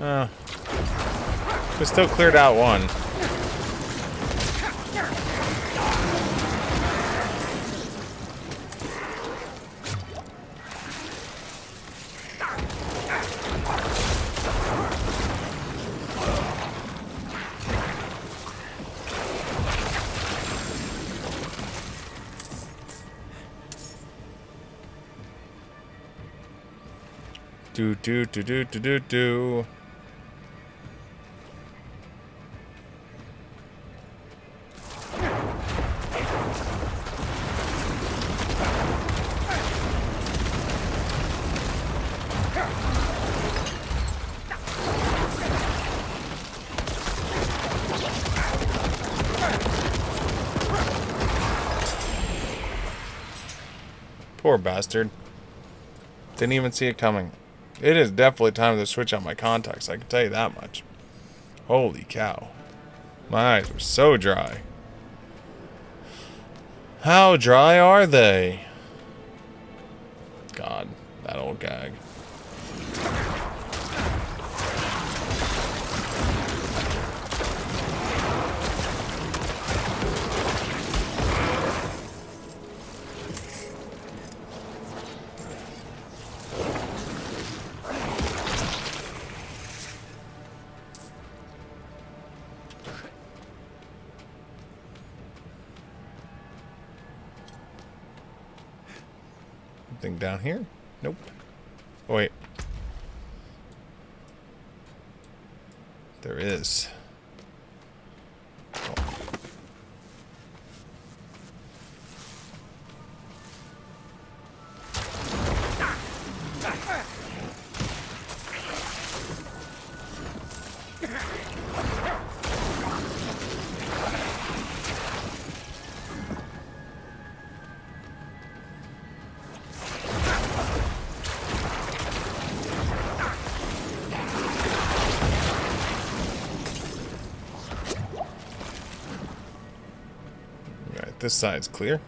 Uh, we still cleared out one. Do do do do do do. Poor bastard. Didn't even see it coming. It is definitely time to switch out my contacts, I can tell you that much. Holy cow. My eyes are so dry. How dry are they? This side's clear.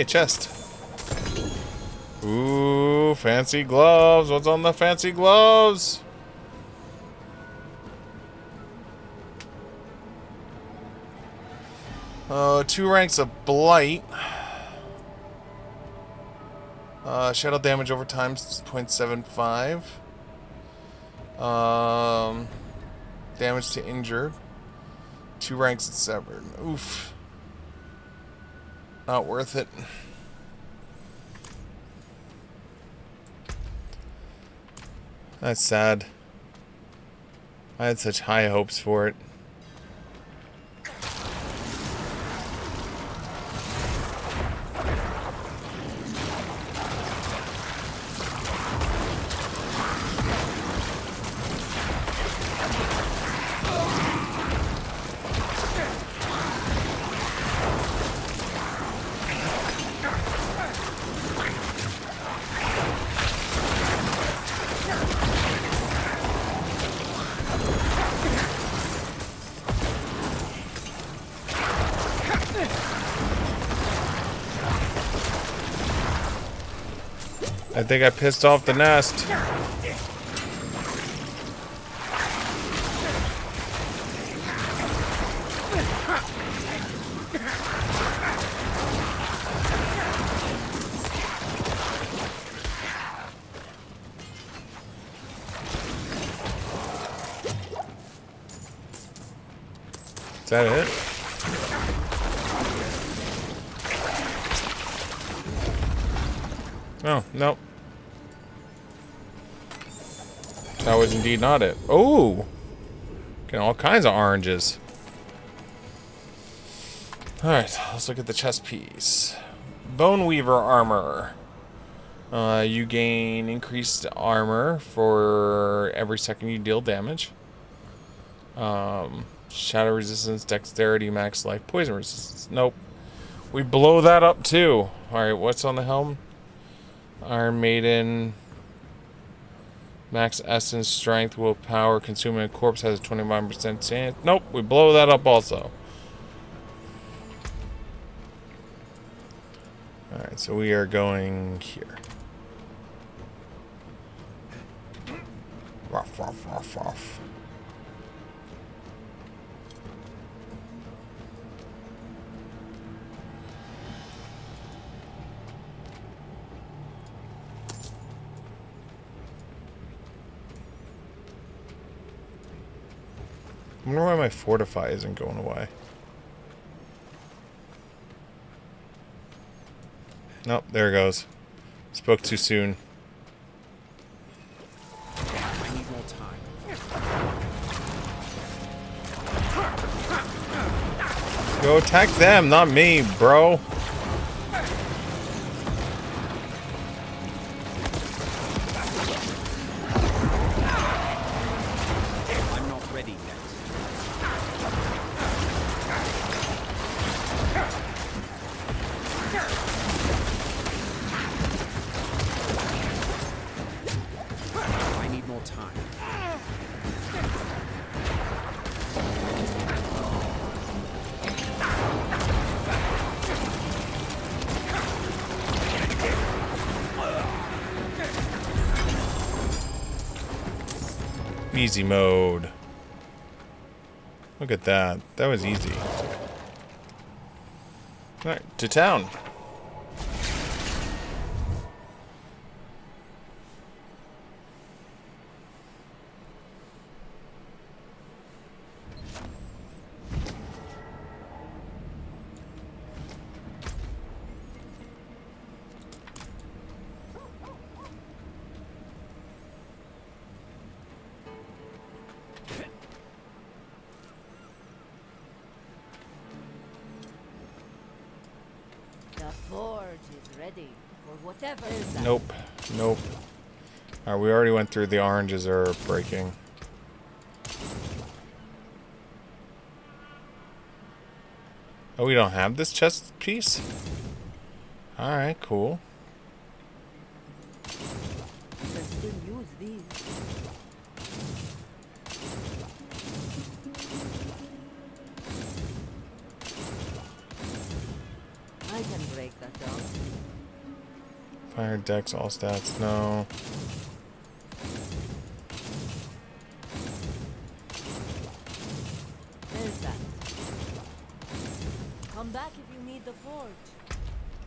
A chest. Ooh, fancy gloves. What's on the fancy gloves? Uh, two ranks of blight. Uh, shadow damage over time, 0.75. Um, damage to injured. Two ranks at severed. Oof. Not worth it. That's sad. I had such high hopes for it. think I pissed off the nest. Is that it? Indeed not it. Oh! Getting all kinds of oranges. Alright, let's look at the chest piece. Bone Weaver armor. Uh, you gain increased armor for every second you deal damage. Um, shadow resistance, dexterity, max life, poison resistance. Nope. We blow that up too. Alright, what's on the helm? Iron Maiden. Max essence, strength, willpower, consuming a corpse has a 21% chance. Nope, we blow that up also. Alright, so we are going here. Ruff, ruff, ruff, ruff. I wonder why my fortify isn't going away. Nope, there it goes. Spoke too soon. Go attack them, not me, bro. Easy mode. Look at that. That was easy. Alright, to town. Through the oranges are breaking. Oh, we don't have this chest piece? Alright, cool. Can still use these. I can break that down. Fire dex, all stats, no.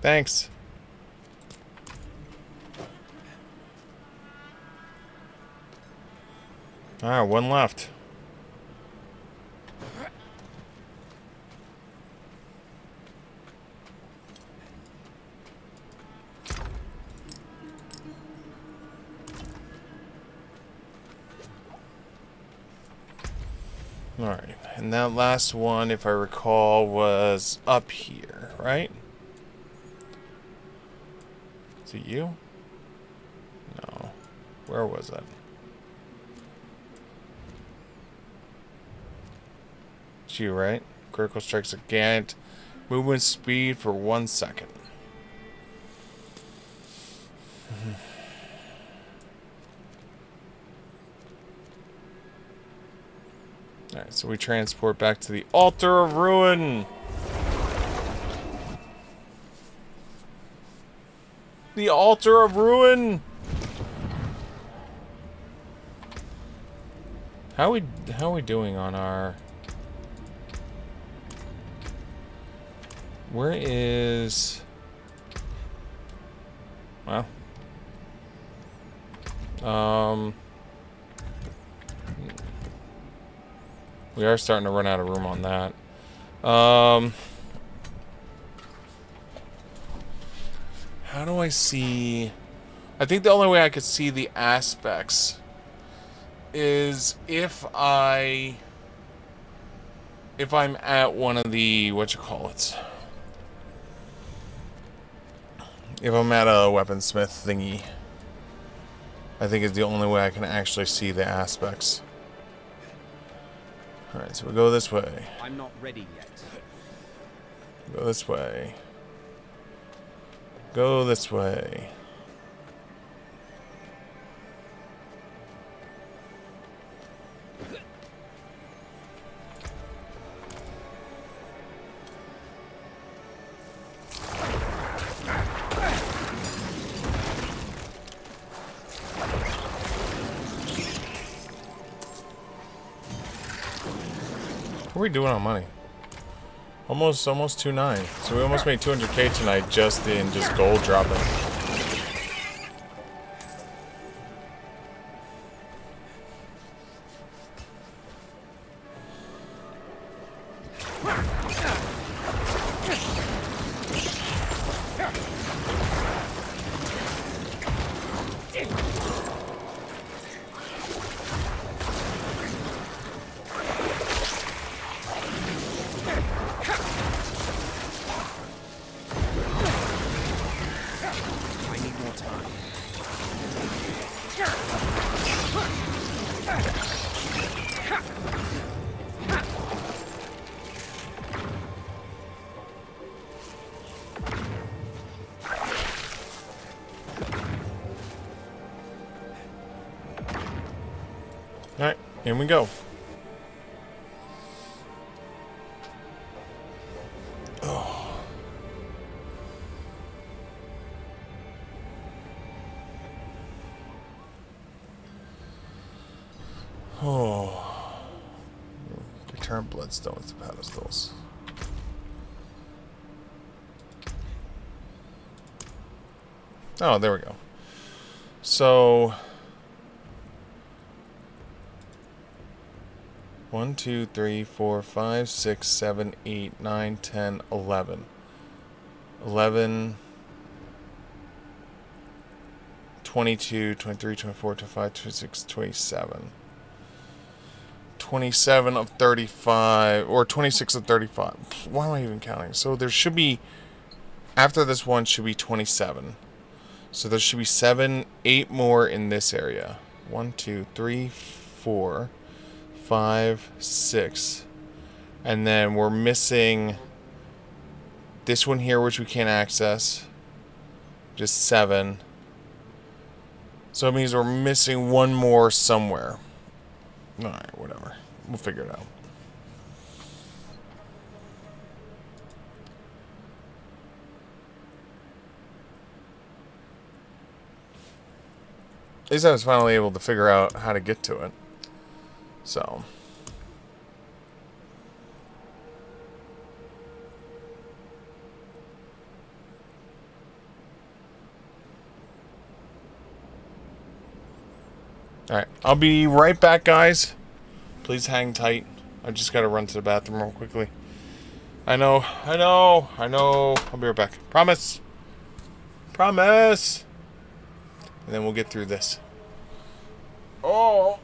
Thanks. Alright, one left. Alright, and that last one, if I recall, was up here, right? You? No. Where was it? It's you, right? Critical strikes again. Movement speed for one second. Alright, so we transport back to the Altar of Ruin. The Altar of Ruin. How we how we doing on our Where is Well. Um We are starting to run out of room on that. Um, how do I see? I think the only way I could see the aspects is if I if I'm at one of the what you call it. If I'm at a weaponsmith thingy, I think is the only way I can actually see the aspects. Alright, so we'll go this way. I'm not ready yet. Go this way. Go this way. What are we doing on money? Almost, almost two nine. So we almost made 200k tonight just in just gold dropping. Here we go. Oh. oh. Return bloodstones to pedestals. Oh, there we go. So. One, two, three, four, five, six, seven, eight, nine, ten, eleven. Eleven. 22, 23, 24, 25, 26, 27. 27 of 35, or 26 of 35. Why am I even counting? So there should be, after this one, should be 27. So there should be 7, 8 more in this area. 1, 2, 3, 4, 5, 6. And then we're missing this one here, which we can't access. Just 7. So it means we're missing one more somewhere. Alright, whatever. We'll figure it out. At least I was finally able to figure out how to get to it. So. Alright, I'll be right back, guys. Please hang tight. I just gotta run to the bathroom real quickly. I know, I know, I know. I'll be right back. Promise. Promise. And then we'll get through this. Oh.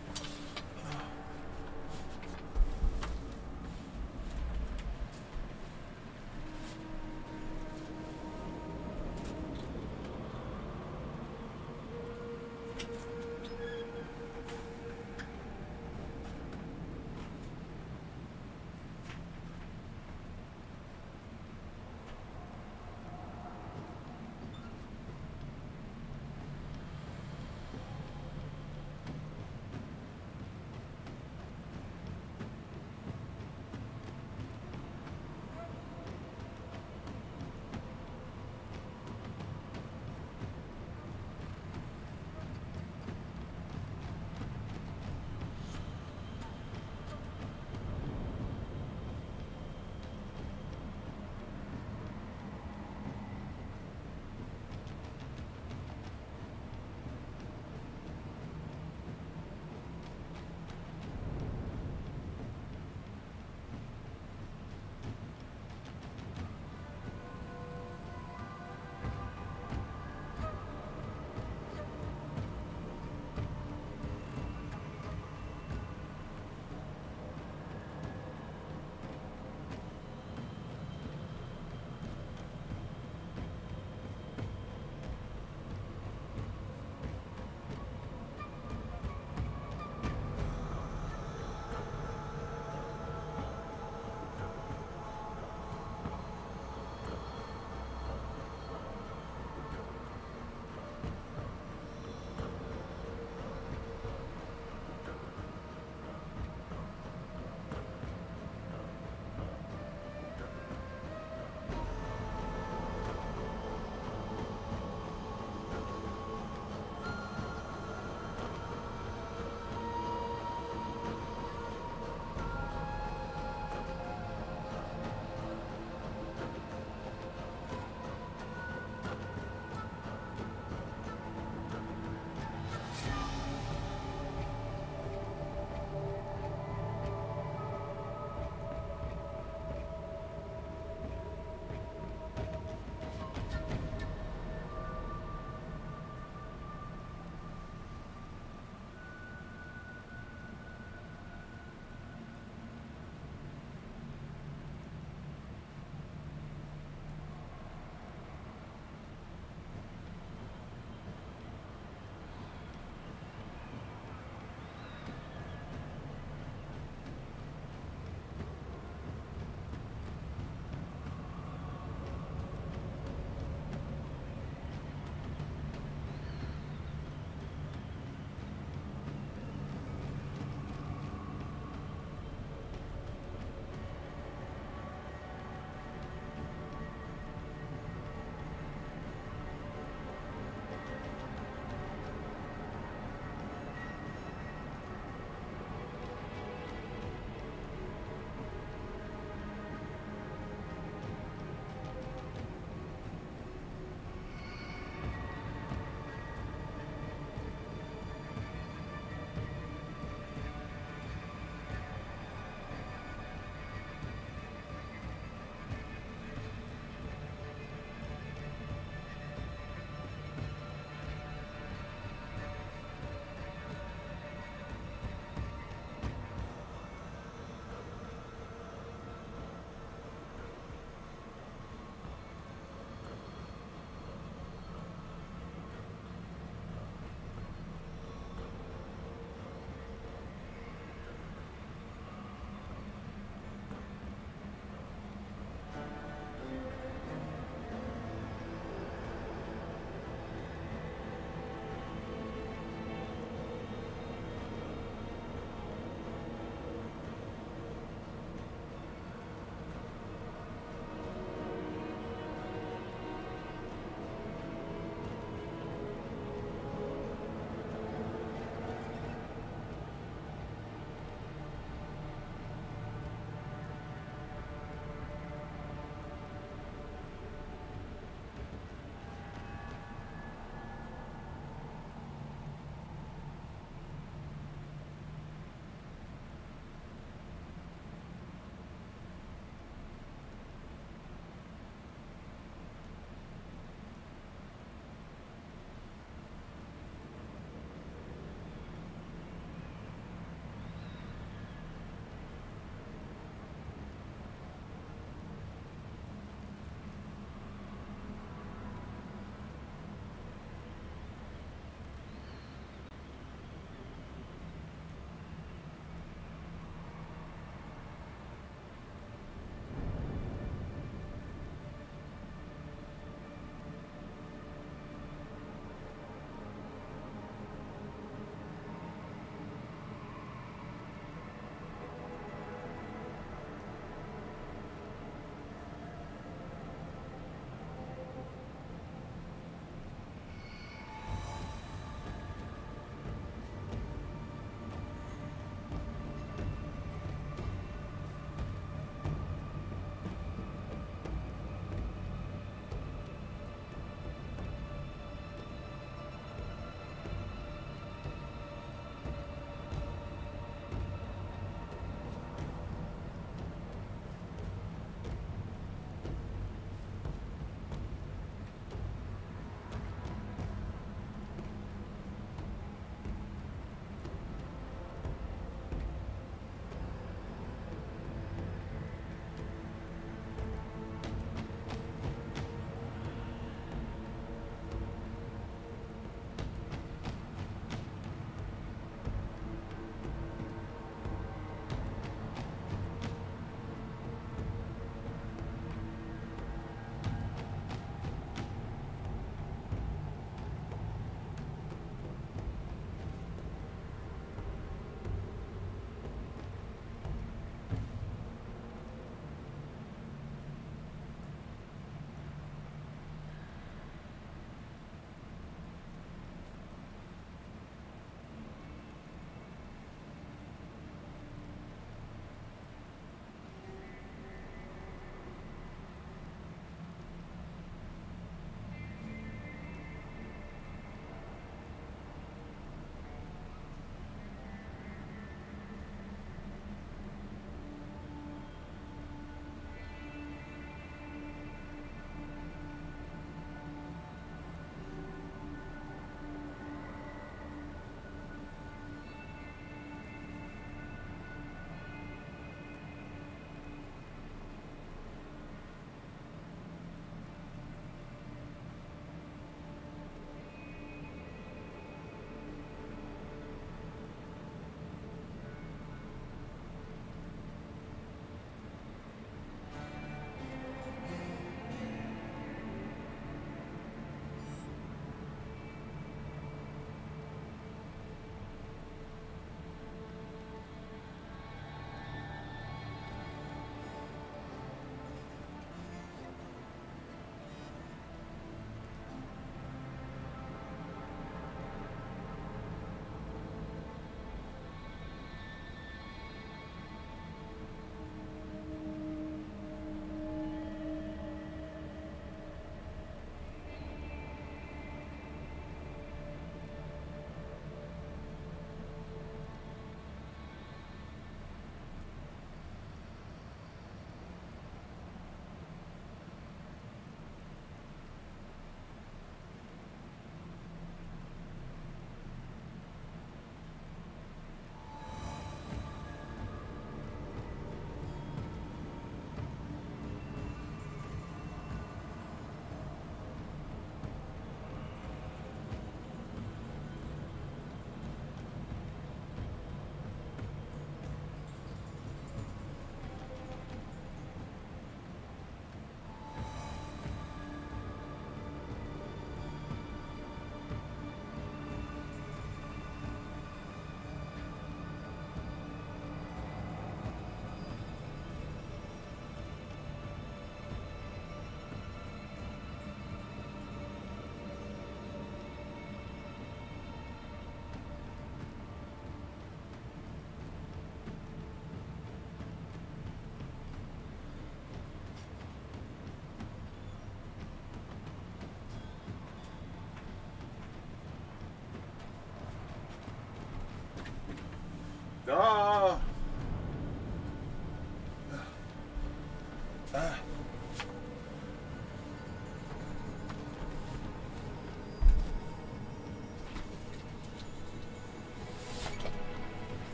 Ah.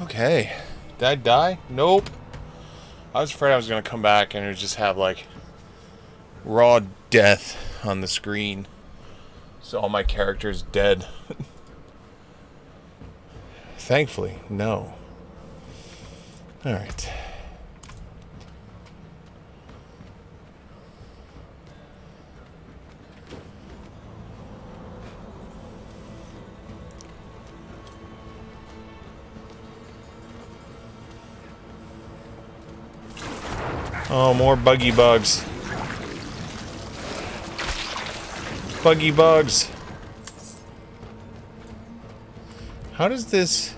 Okay. Did I die? Nope. I was afraid I was going to come back and just have, like, raw death on the screen. So all my characters dead. Thankfully, no. Alright. Oh, more buggy bugs. Buggy bugs. How does this...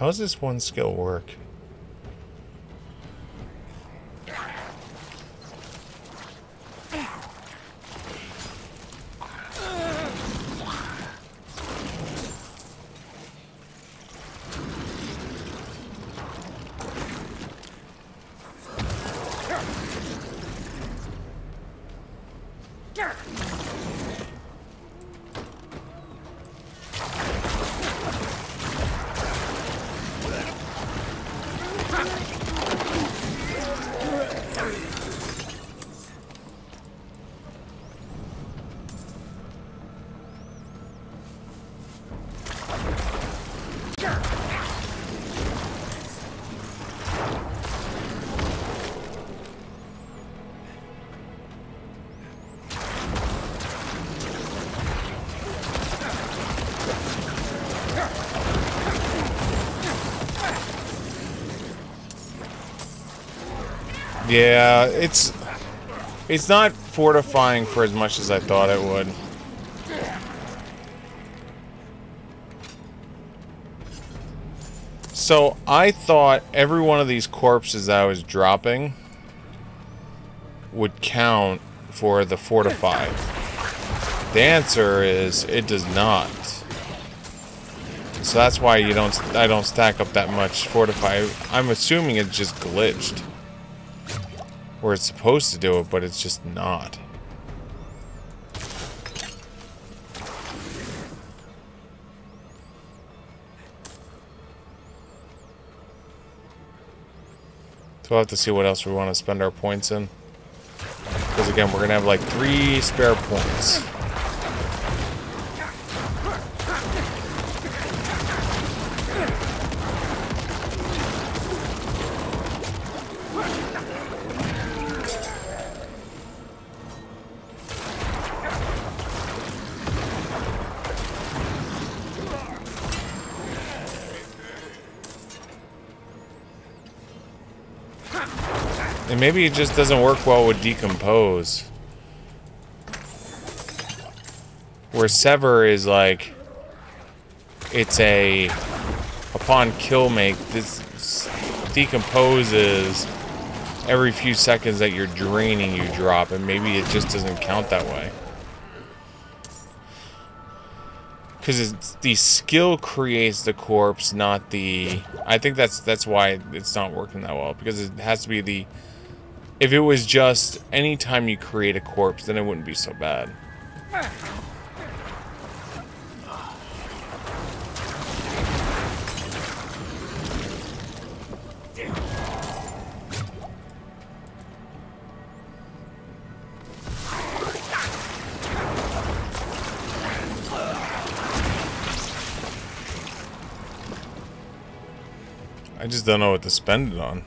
How does this one skill work? Yeah, it's it's not fortifying for as much as I thought it would. So I thought every one of these corpses I was dropping would count for the fortified. The answer is it does not. So that's why you don't I don't stack up that much fortify. I'm assuming it's just glitched. Where it's supposed to do it, but it's just not. So we'll have to see what else we want to spend our points in. Because again, we're going to have like three spare points. Maybe it just doesn't work well with decompose. Where sever is like it's a upon kill make this decomposes every few seconds that you're draining you drop and maybe it just doesn't count that way. Because it's the skill creates the corpse, not the. I think that's that's why it's not working that well because it has to be the if it was just any time you create a corpse, then it wouldn't be so bad. I just don't know what to spend it on.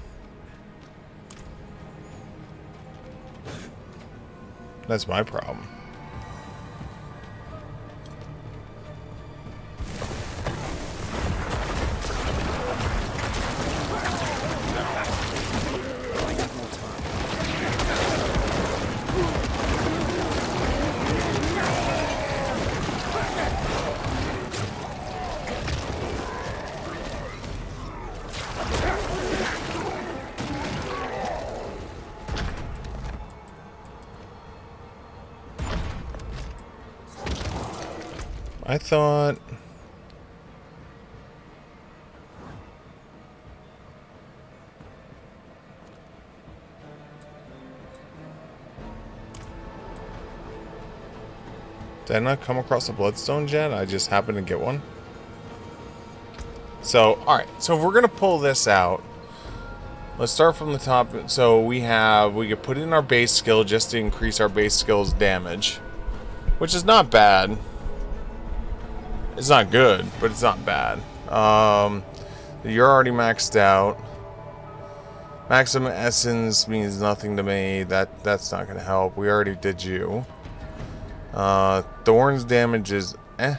That's my problem. Did I not come across a bloodstone yet? I just happened to get one. So, alright. So if we're going to pull this out, let's start from the top. So we have, we could put in our base skill just to increase our base skill's damage. Which is not bad. It's not good, but it's not bad. Um, you're already maxed out. Maximum essence means nothing to me. That That's not going to help. We already did you. Uh, Thorns damage is eh.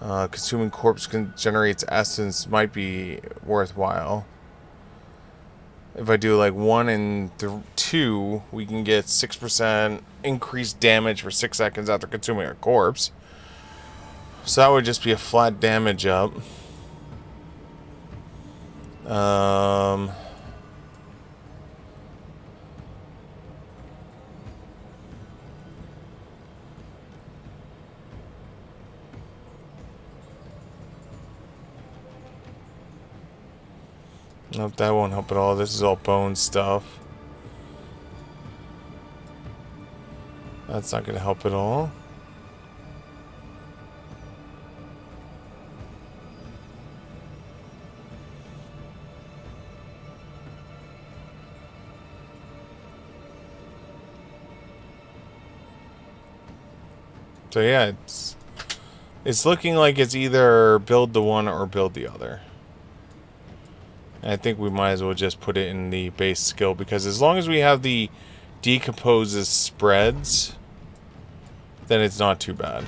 Uh, consuming corpse can generates essence might be worthwhile. If I do like one and two, we can get 6% increased damage for 6 seconds after consuming a corpse. So that would just be a flat damage up. Um... Nope, that won't help at all. This is all bone stuff. That's not going to help at all. So yeah, it's it's looking like it's either build the one or build the other. I think we might as well just put it in the base skill because as long as we have the decomposes spreads, then it's not too bad.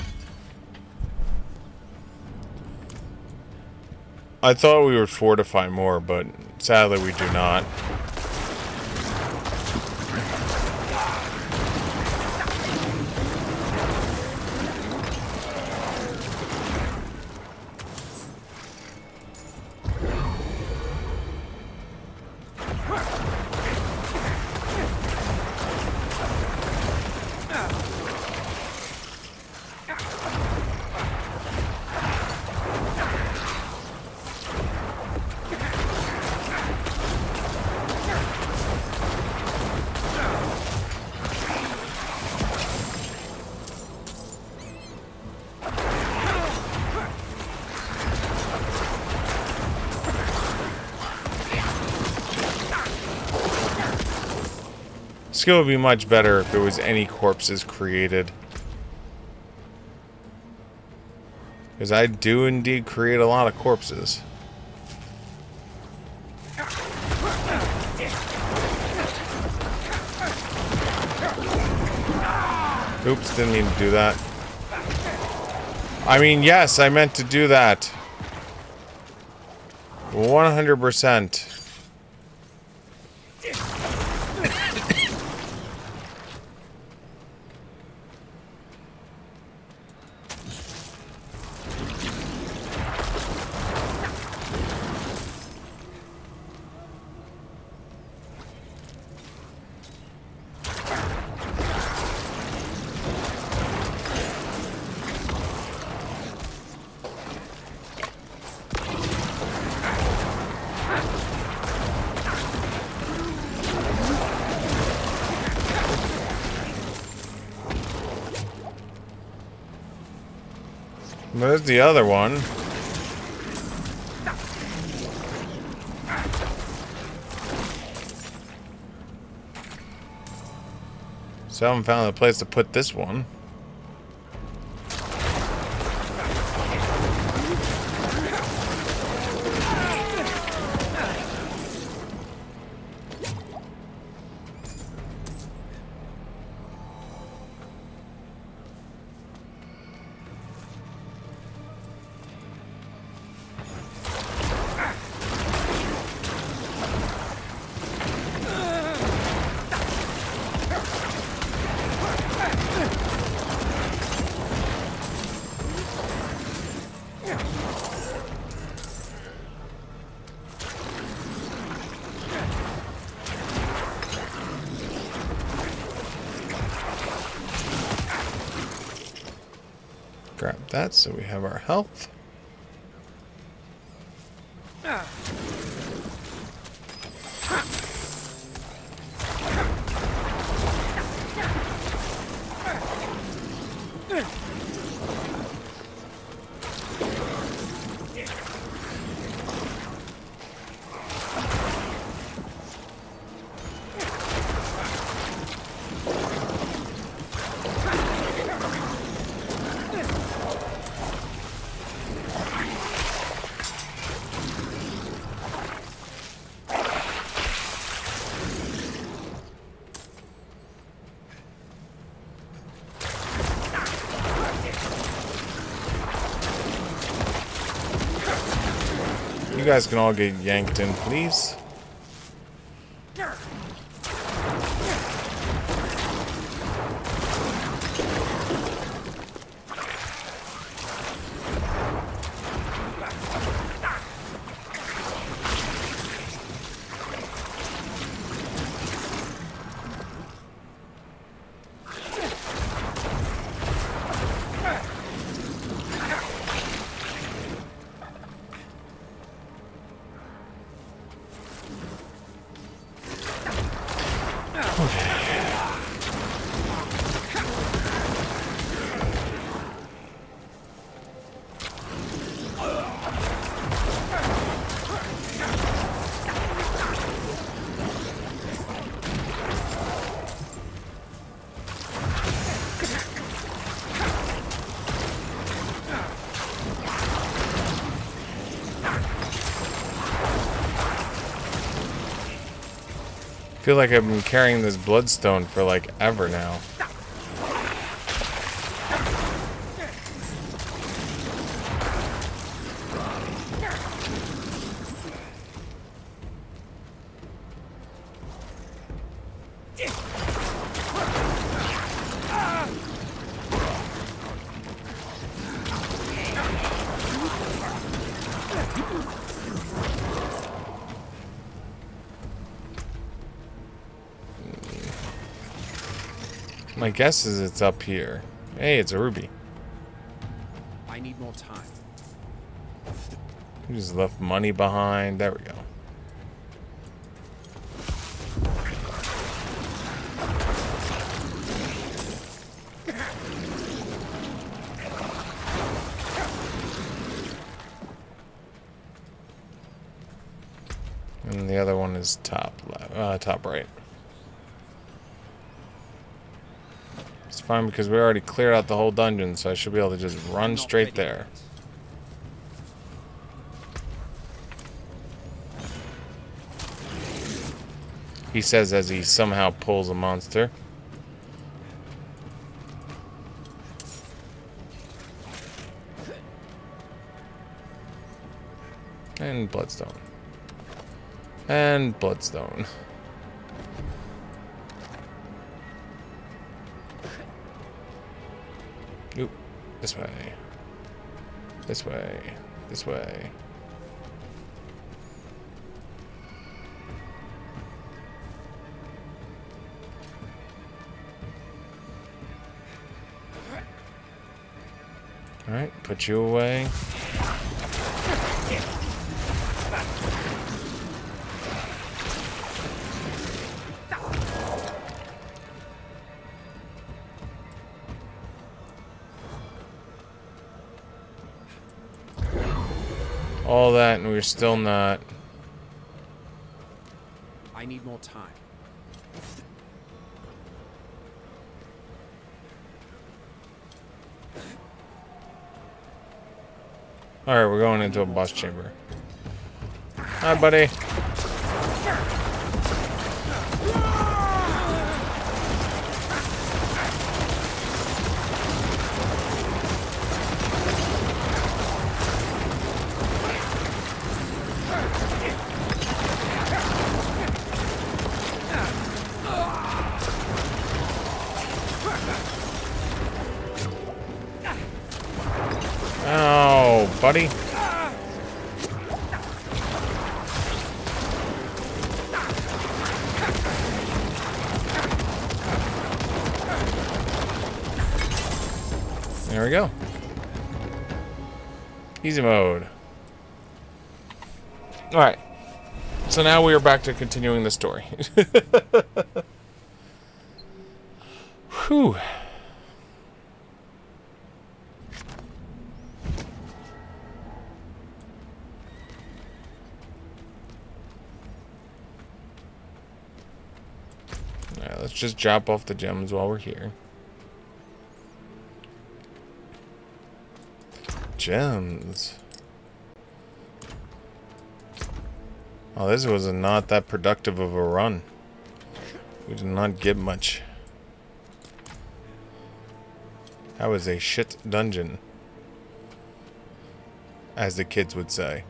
I thought we would fortify more, but sadly we do not. Skill would be much better if there was any corpses created. Because I do indeed create a lot of corpses. Oops, didn't mean to do that. I mean, yes, I meant to do that. 100%. There's the other one. So I haven't found a place to put this one. That so we have our health. Guys can all get yanked in, please. Feel like I've been carrying this bloodstone for like ever now. My guess is it's up here. Hey, it's a ruby. I need more time. We just left money behind. There we go. And the other one is top left, uh, top right. Fine because we already cleared out the whole dungeon, so I should be able to just run straight there. He says as he somehow pulls a monster. And Bloodstone. And Bloodstone. This way. This way. Alright, put you away. We're still not. I need more time. Alright, we're going into a boss chamber. Hi, buddy. Buddy. There we go. Easy mode. Alright. So now we are back to continuing the story. Whew. Alright, let's just drop off the gems while we're here. Gems. Oh, this was not that productive of a run. We did not get much. That was a shit dungeon. As the kids would say.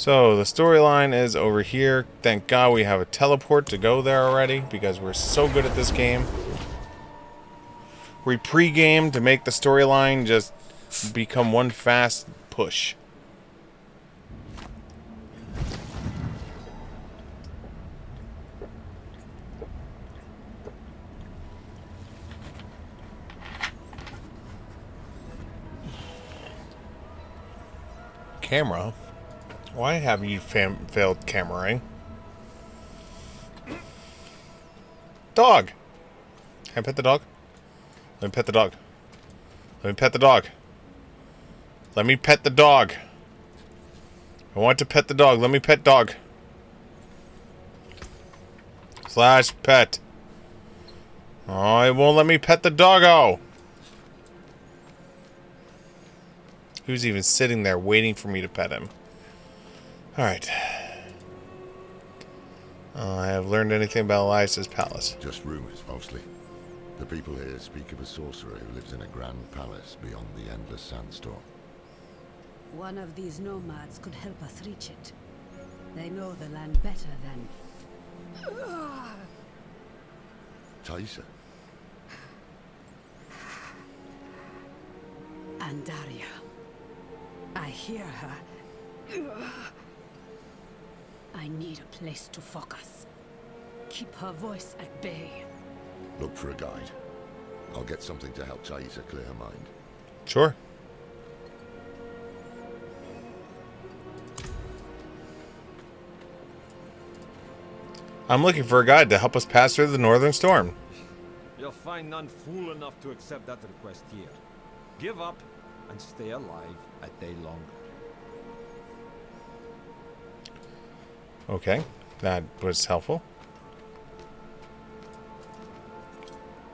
So the storyline is over here. Thank God we have a teleport to go there already because we're so good at this game. We pre-game to make the storyline just become one fast push. Camera? Why have you failed cameraing? Dog! Can I pet the dog? Let me pet the dog. Let me pet the dog. Let me pet the dog. I want to pet the dog. Let me pet dog. Slash pet. Oh, it won't let me pet the doggo. Who's even sitting there waiting for me to pet him? Alright. Uh, I have learned anything about Elias's palace. Just rumors, mostly. The people here speak of a sorcerer who lives in a grand palace beyond the endless sandstorm. One of these nomads could help us reach it. They know the land better than... Taissa, Andariel. I hear her. I need a place to focus. Keep her voice at bay. look for a guide. I'll get something to help Taissa clear her mind. Sure. I'm looking for a guide to help us pass through the northern storm. You'll find none fool enough to accept that request here. Give up and stay alive a day longer. Okay, that was helpful.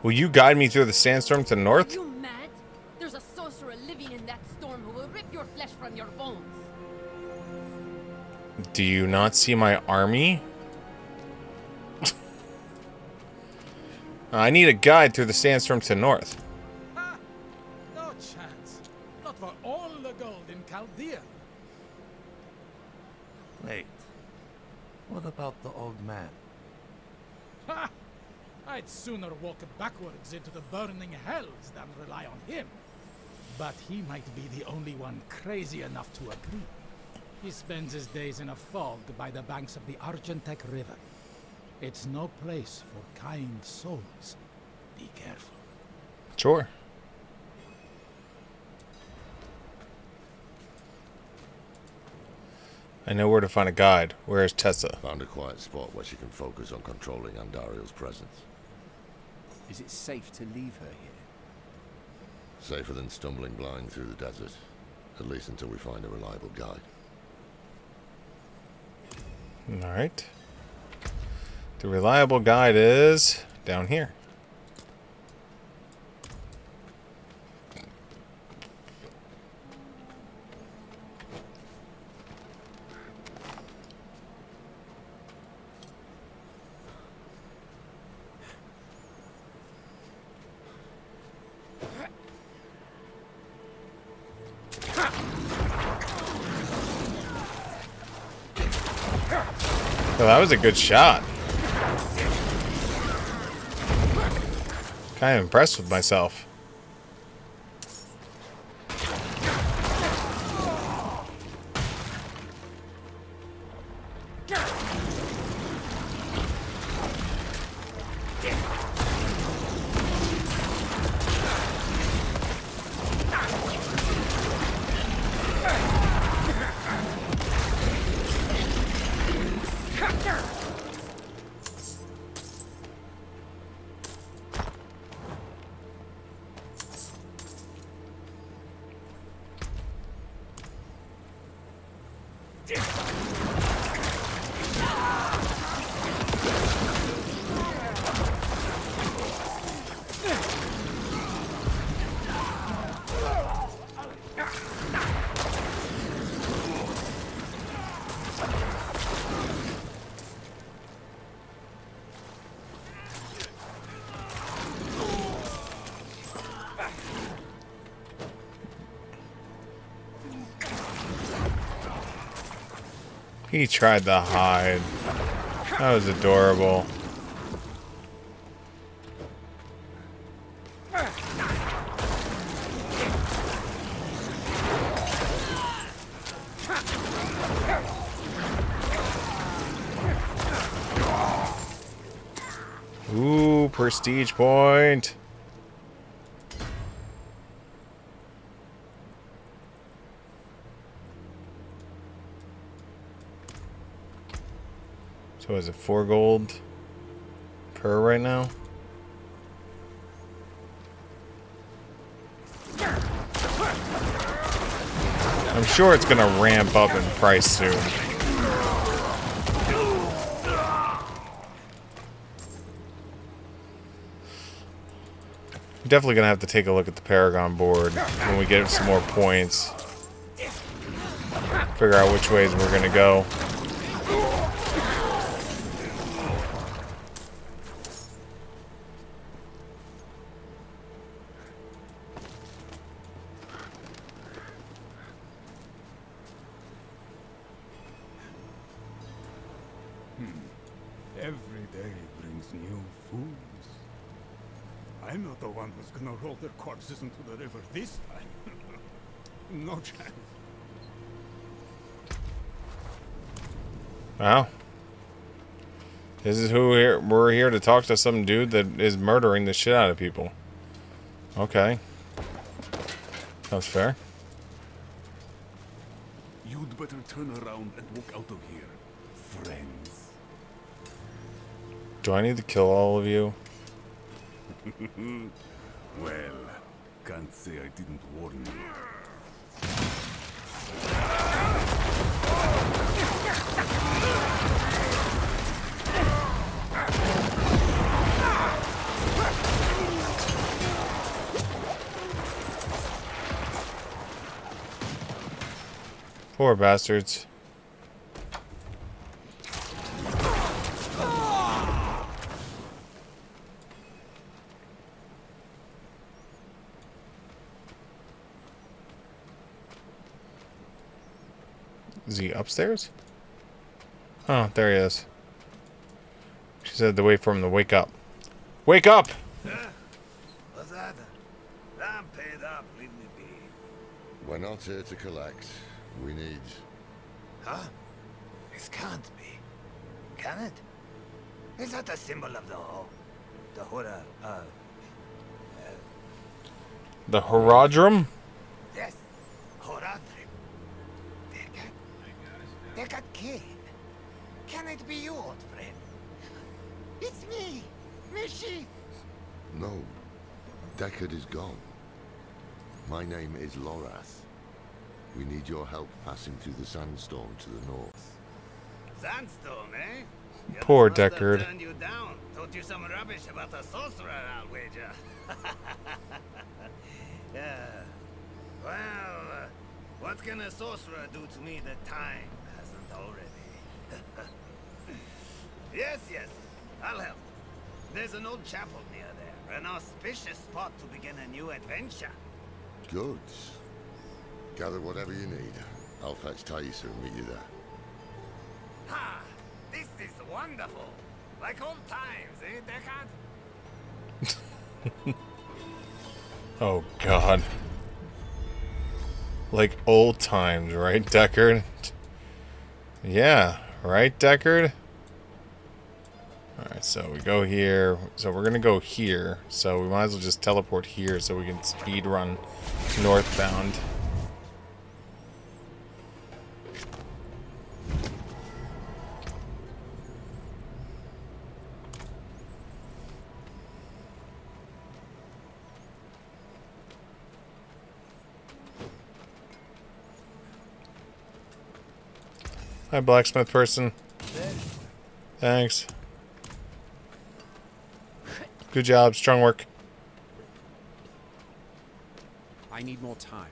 Will you guide me through the sandstorm to the north? You mad? There's a sorcerer living in that storm who will rip your flesh from your bones. Do you not see my army? I need a guide through the sandstorm to the north. Walk backwards into the burning hells than rely on him. But he might be the only one crazy enough to agree. He spends his days in a fog by the banks of the Argentek River. It's no place for kind souls. Be careful. Sure. I know where to find a guide. Where is Taissa? Found a quiet spot where she can focus on controlling Andariel's presence. Is it safe to leave her here? Safer than stumbling blind through the desert. At least until we find a reliable guide. Alright. The reliable guide is down here. Was a good shot. Kind of impressed with myself. He tried to hide. That was adorable. Ooh, prestige point. Is it four gold per right now? I'm sure it's gonna ramp up in price soon. Definitely gonna have to take a look at the Paragon board when we get some more points. Figure out which ways we're gonna go. Talk to some dude that is murdering the shit out of people. Okay. That's fair. You'd better turn around and walk out of here, friends. Do I need to kill all of you? well, can't say I didn't warn you. Poor bastards. Is he upstairs? Oh, there he is. She said to wait for him to wake up. Wake up! What's that? I'm paid up, leave me be. We're not here to collect. We need... Huh? This can't be. Can it? Is that the symbol of the whole... The Hura, uh... The Herodrum? Yes, Horadrim. Deckard. Deckard Cain. Can it be you, old friend? It's me, Meshif. No. Deckard is gone. My name is Lorath. We need your help passing through the sandstorm to the north. Sandstorm, eh? You're Poor supposed to have Deckard. Turned you down. Told you some rubbish about a sorcerer, I'll wager. yeah. Well, uh, what can a sorcerer do to me that time hasn't already? yes, yes, I'll help. There's an old chapel near there, an auspicious spot to begin a new adventure. Good. Gather whatever you need. I'll fetch Taissa and meet you there. Ha! This is wonderful. Like old times, eh, Deckard? Oh god. Like old times, right, Deckard? Yeah, right, Deckard? Alright, so we go here. So we're gonna go here. So we might as well just teleport here so we can speed run northbound. Hi, blacksmith person. Thanks. Good job. Strong work. I need more time.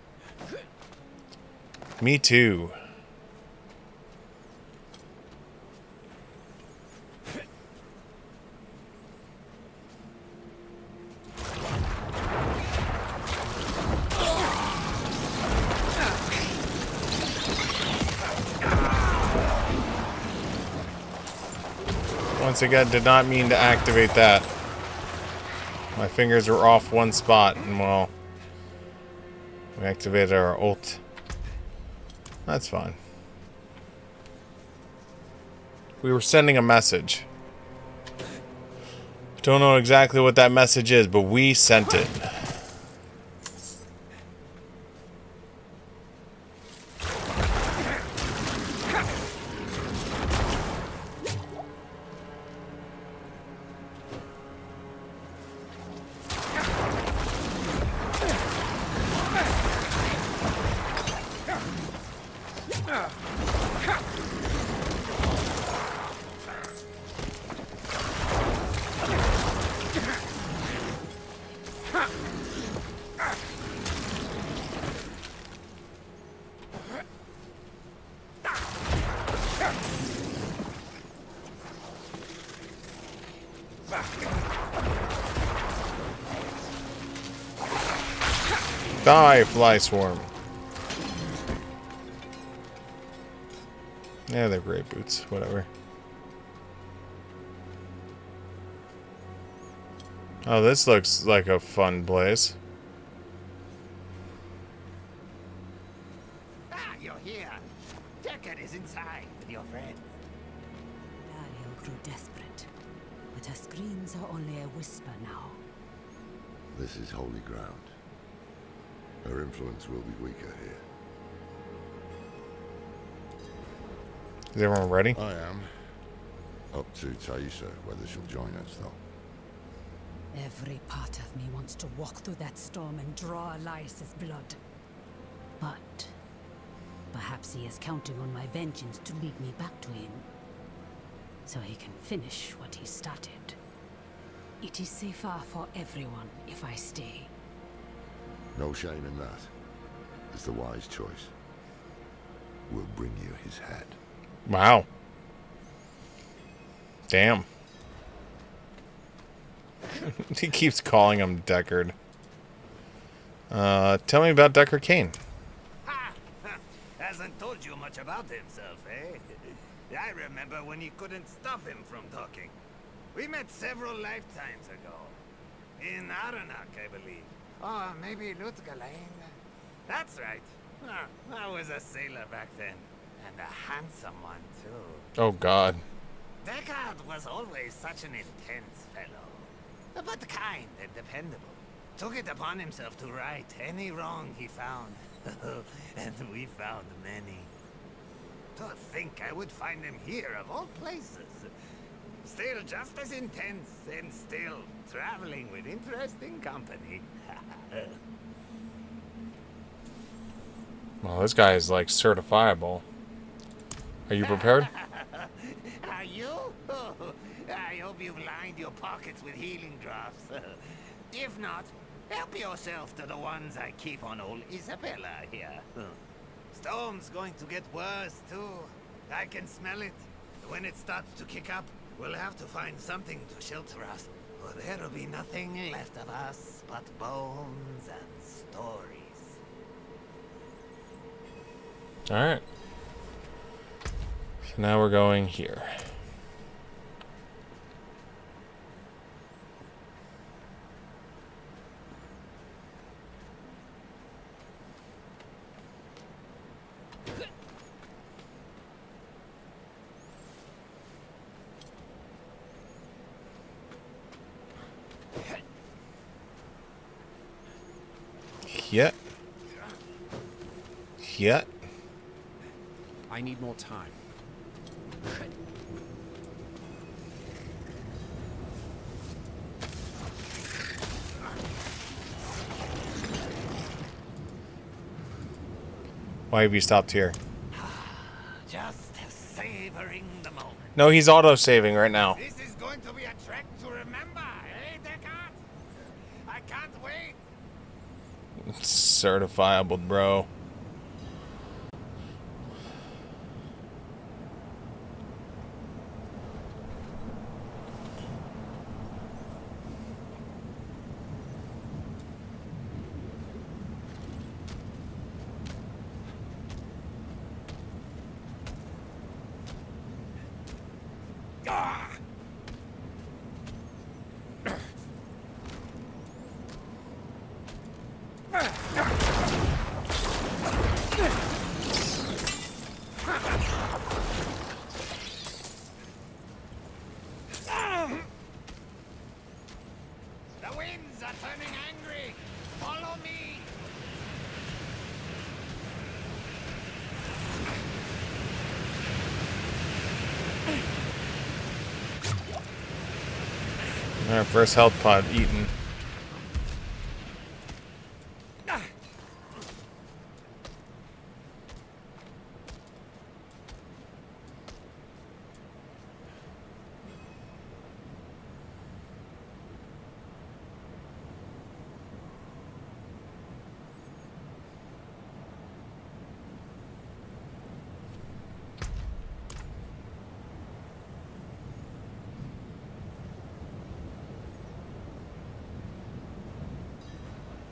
Me too. Once again, did not mean to activate that. My fingers were off one spot, and well, we activated our ult. That's fine. We were sending a message. Don't know exactly what that message is, but we sent it. Fly swarm. Yeah, they're great boots. Whatever. Oh, this looks like a fun place. Ready? I am. Up to Taissa whether she'll join us, though. Every part of me wants to walk through that storm and draw Elias's blood. But perhaps he is counting on my vengeance to lead me back to him. So he can finish what he started. It is safer for everyone if I stay. No shame in that. It's the wise choice. We'll bring you his head. Wow. Damn. he keeps calling him Deckard. Uh, tell me about Deckard Cain. Hasn't told you much about himself, eh? I remember when you couldn't stop him from talking. We met several lifetimes ago. In Aranoch, I believe. Or maybe Lut Gholein. That's right. I was a sailor back then. And a handsome one, too. Oh, God. Deckard was always such an intense fellow. But kind and dependable. Took it upon himself to right any wrong he found. and we found many. To think I would find him here, of all places. Still just as intense, and still traveling with interesting company. Well, this guy is like certifiable. Are you prepared? Are you? I hope you've lined your pockets with healing drops. if not, help yourself to the ones I keep on old Isabella here. Storm's going to get worse, too. I can smell it. When it starts to kick up, we'll have to find something to shelter us. Or there'll be nothing left of us but bones and stories. Alright. So now we're going here. Yet. Yet. I need more time. Why have you stopped here? Just savoring the moment. No, he's auto-saving right now. This is going to be a trek to remember, eh, Deckard? I can't wait. It's Certifiable, bro. First health pod eaten.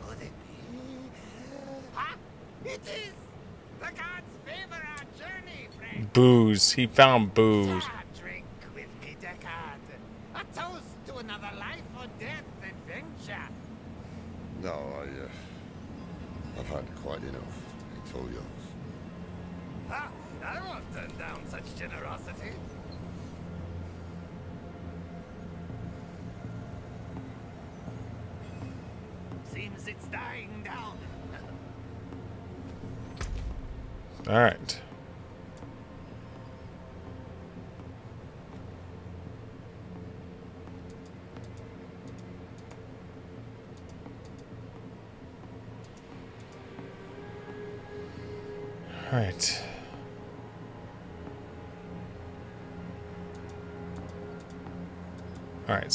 Could it be? Ah, it is! The gods favor our journey, friend. Booze. He found booze.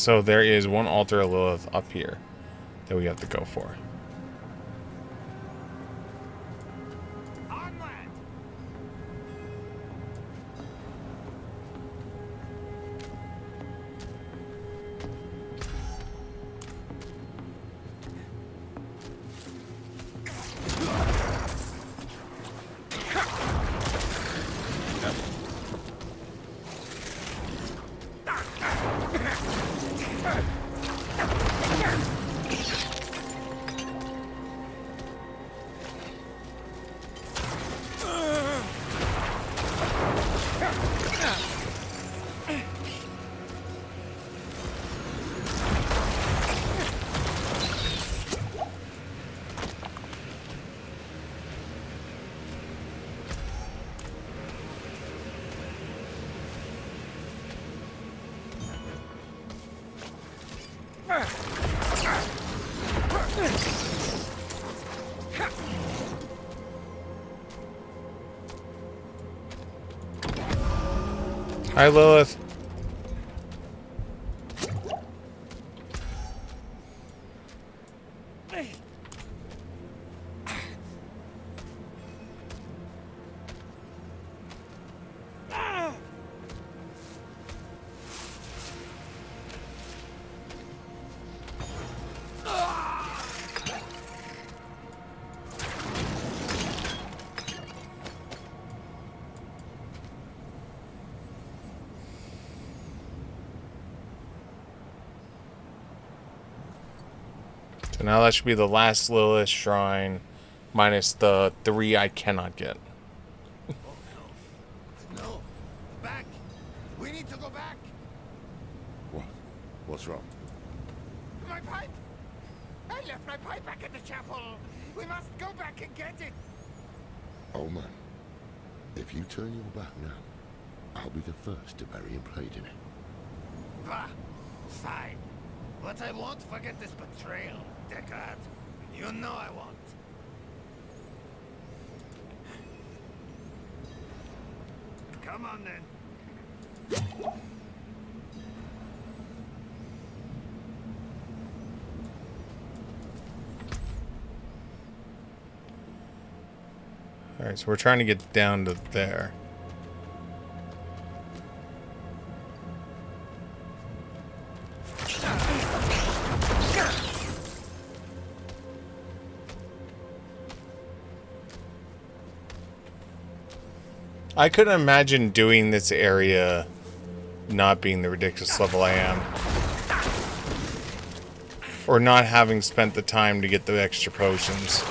So there is one altar of Lilith up here that we have to go for. Hi, Lilith. That should be the last Lilith shrine, minus the three I cannot get. No. Back. We need to go back. What? What's wrong? My pipe. I left my pipe back at the chapel. We must go back and get it. Oh man, if you turn your back now, I'll be the first to bury a blade in it. Bah. Fine. But I won't forget this betrayal, Deckard. You know I won't. Come on then. Alright, we're trying to get down to there. I couldn't imagine doing this area not being the ridiculous level I am. Or not having spent the time to get the extra potions.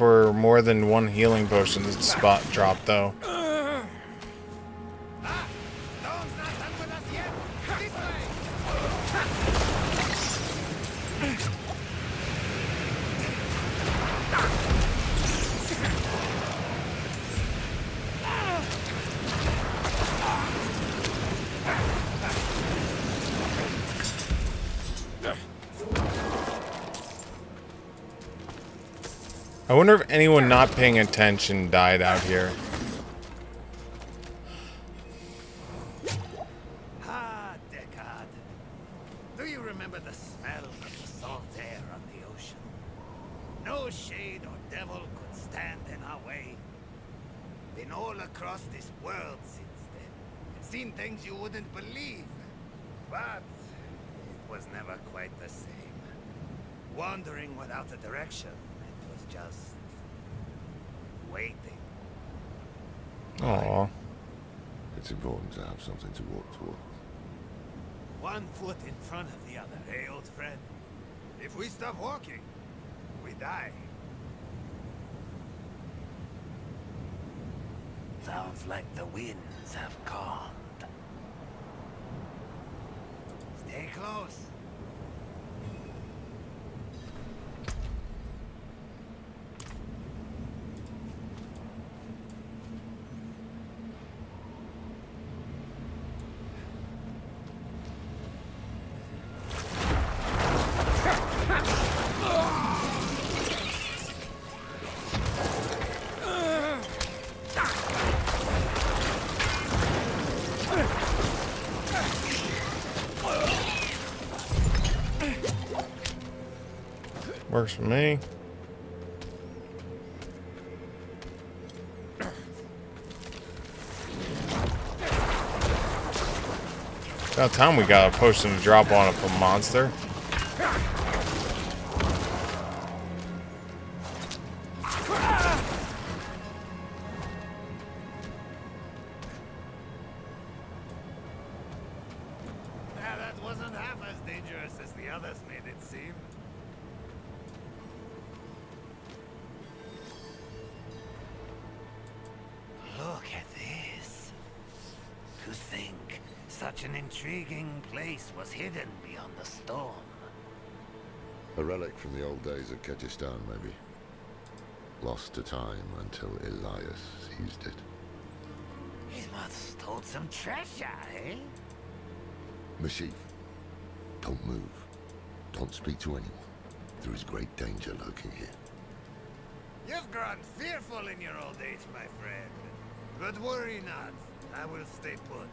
For more than one healing potion this spot drop though. Wonder if anyone not paying attention died out here. Ah, Deckard. Do you remember the smell of the salt air on the ocean? No shade or devil could stand in our way. Been all across this world since then. Seen things you wouldn't believe. But it was never quite the same. Wandering without a direction. It was just waiting. Aw. It's important to have something to walk towards. One foot in front of the other, eh, old friend? If we stop walking, we die. Sounds like the winds have Works for me. About time we got a potion to drop on a monster. Old days of Kehjistan, maybe. Lost to time until Elias seized it. He must stole some treasure, eh? Meshif, don't move. Don't speak to anyone. There is great danger lurking here. You've grown fearful in your old age, my friend. But worry not. I will stay put.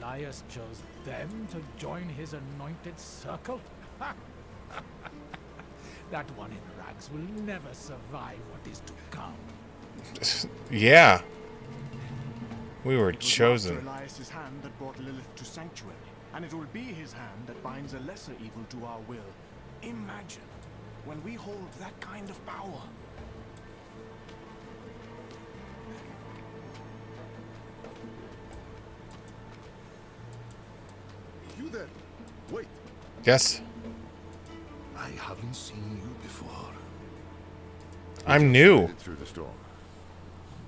Elias chose them to join his anointed circle? that one in rags will never survive what is to come. yeah. We were It was chosen. Master Elias's hand that brought Lilith to Sanctuary, and it will be his hand that binds a lesser evil to our will. Imagine when we hold that kind of power. You? Wait. Yes. I haven't seen you before. I'm new. Through the storm.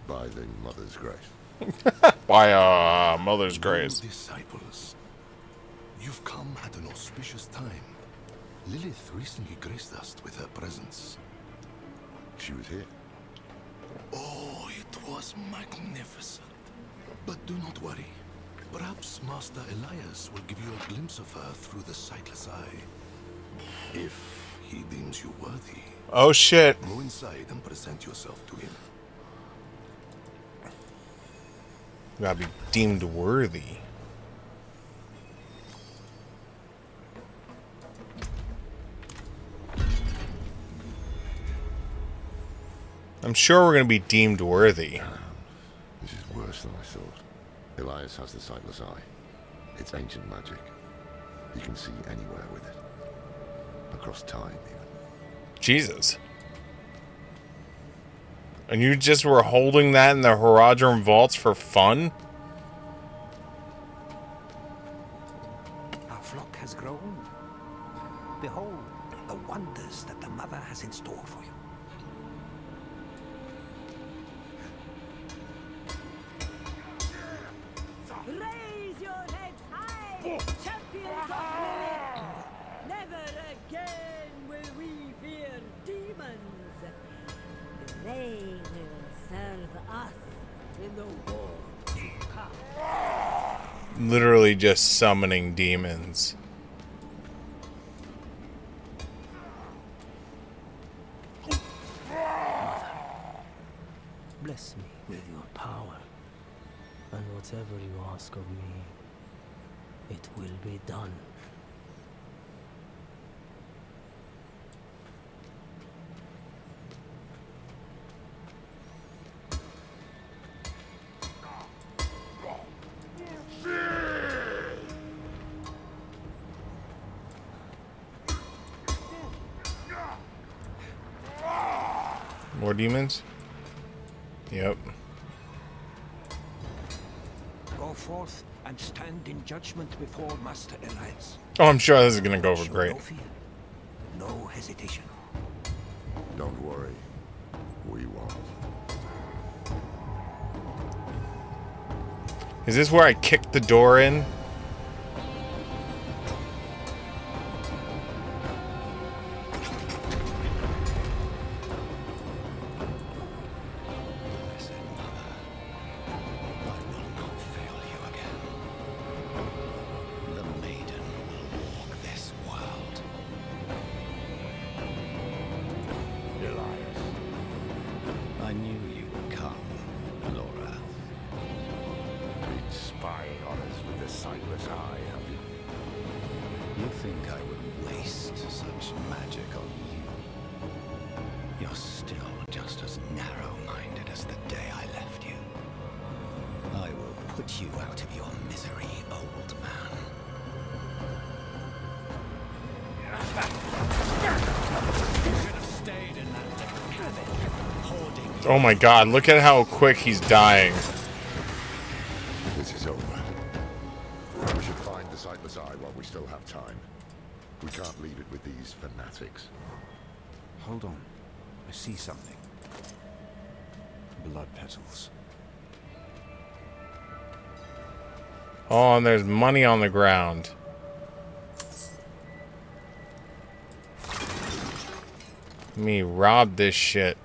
By the Mother's grace. By uh Mother's grace. Disciples, you've come at an auspicious time. Lilith recently graced us with her presence. She was here. Oh, it was magnificent. But do not worry. Perhaps Master Elias will give you a glimpse of her through the sightless eye. If he deems you worthy. Oh shit. Go inside and present yourself to him. You gotta be deemed worthy. I'm sure we're gonna be deemed worthy. This is worse than I thought. Elias has the sightless eye. It's ancient magic. He can see anywhere with it. Across time, even. Jesus. And you just were holding that in the Horadrim vaults for fun? Summoning demons. Oh, I'm sure this is gonna go over great. No no hesitation. Don't worry. We won't. Is this where I kicked the door in? My god, look at how quick he's dying. This is over. We should find the sightless eye while we still have time. We can't leave it with these fanatics. Hold on. I see something. Blood petals. Oh, and there's money on the ground. Me rob this shit.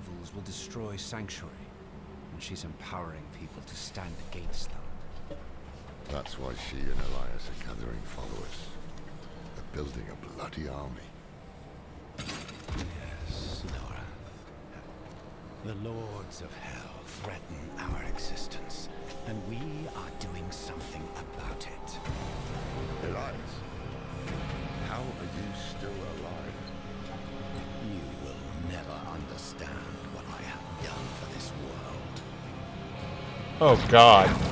Evils will destroy Sanctuary, and she's empowering people to stand against them. That's why she and Elias are gathering followers. They're building a bloody army. Yes, Nora. The Lords of Hell threaten our existence, and we are doing something about it. Elias, how are you still alive? Understand what I have done for this world. Oh God.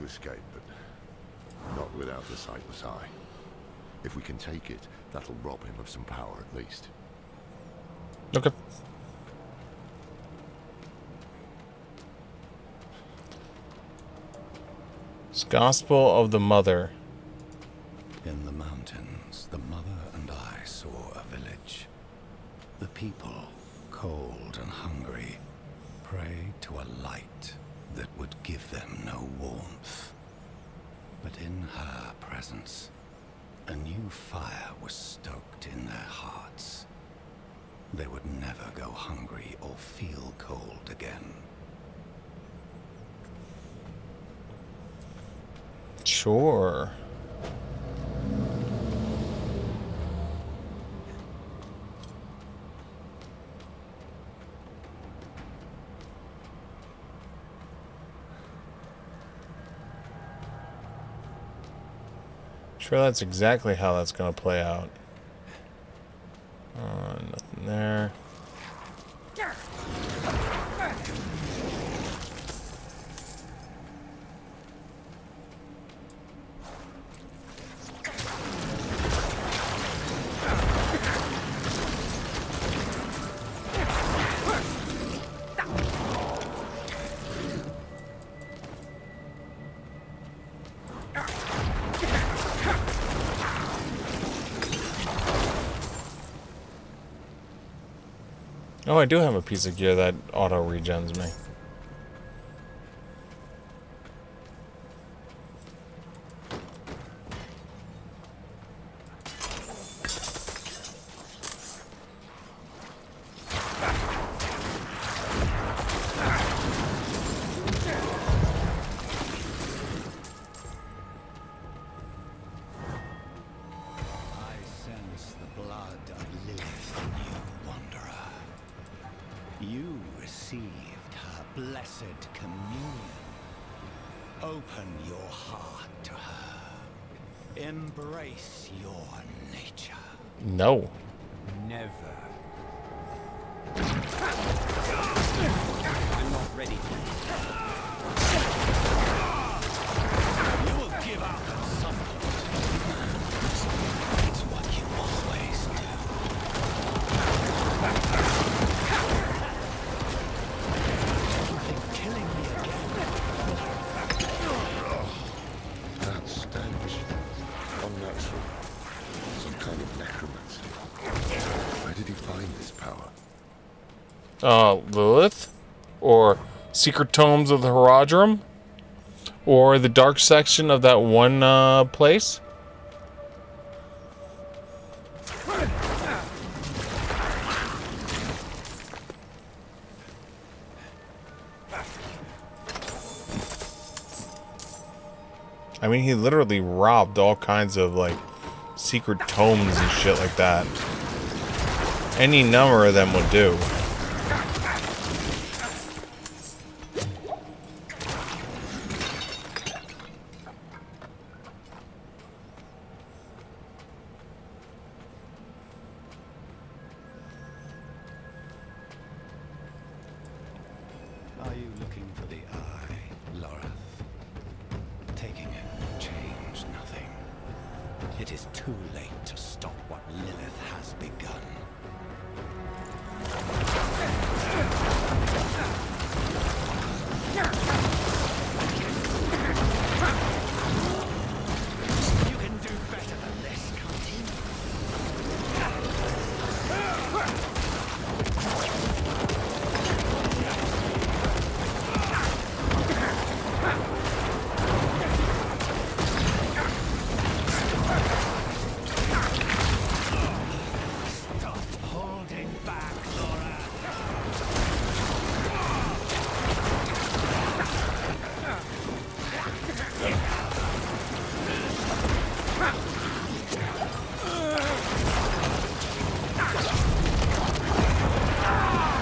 To escape, but not without the sightless eye. If we can take it, that'll rob him of some power at least. Okay. It's Gospel of the Mother. In the mountains, the mother and I saw a village. The people, cold and hungry, prayed to a light that would give them no warmth. But in her presence, a new fire was stoked in their hearts. They would never go hungry or feel cold again. Sure. Sure, that's exactly how that's going to play out. Uh, nothing there. Oh, I do have a piece of gear that auto regens me. Secret Tomes of the Horadrim? Or the dark section of that one uh, place? I mean, he literally robbed all kinds of, like, secret tomes and shit like that. Any number of them would do.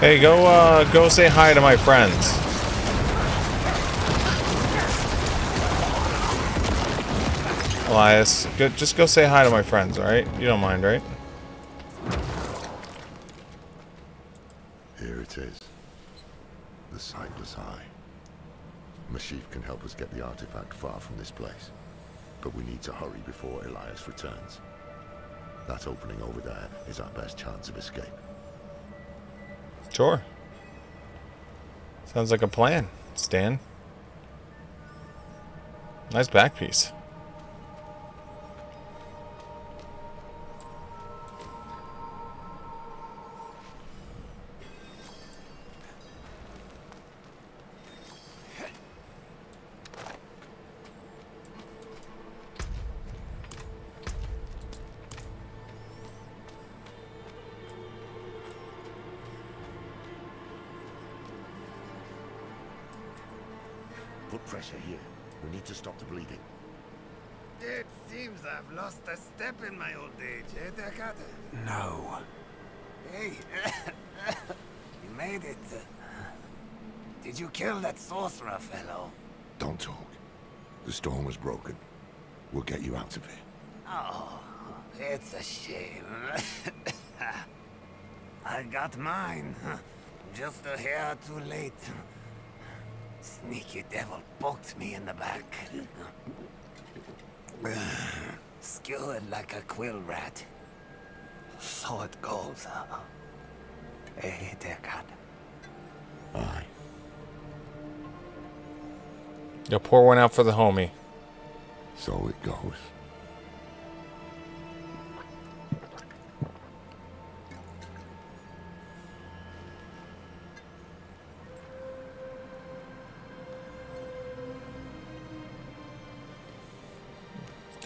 Hey, go, uh, go say hi to my friends. Elias, go, just go say hi to my friends, alright? You don't mind, right? Here it is. The Sightless Eye. Meshif can help us get the artifact far from this place. But we need to hurry before Elias returns. That opening over there is our best chance of escape. Sure. Sounds like a plan, Stan. Nice back piece. Put pressure here. We need to stop the bleeding. It seems I've lost a step in my old age, eh, Deckard? No. Hey, you made it. Did you kill that sorcerer fellow? Don't talk. The storm was broken. We'll get you out of here. Oh, it's a shame. I got mine. Just a hair too late. Sneaky devil poked me in the back. Skewered like a quill rat. So it goes. Hey, Deckard. Aye. Yeah, pour one out for the homie. So it goes.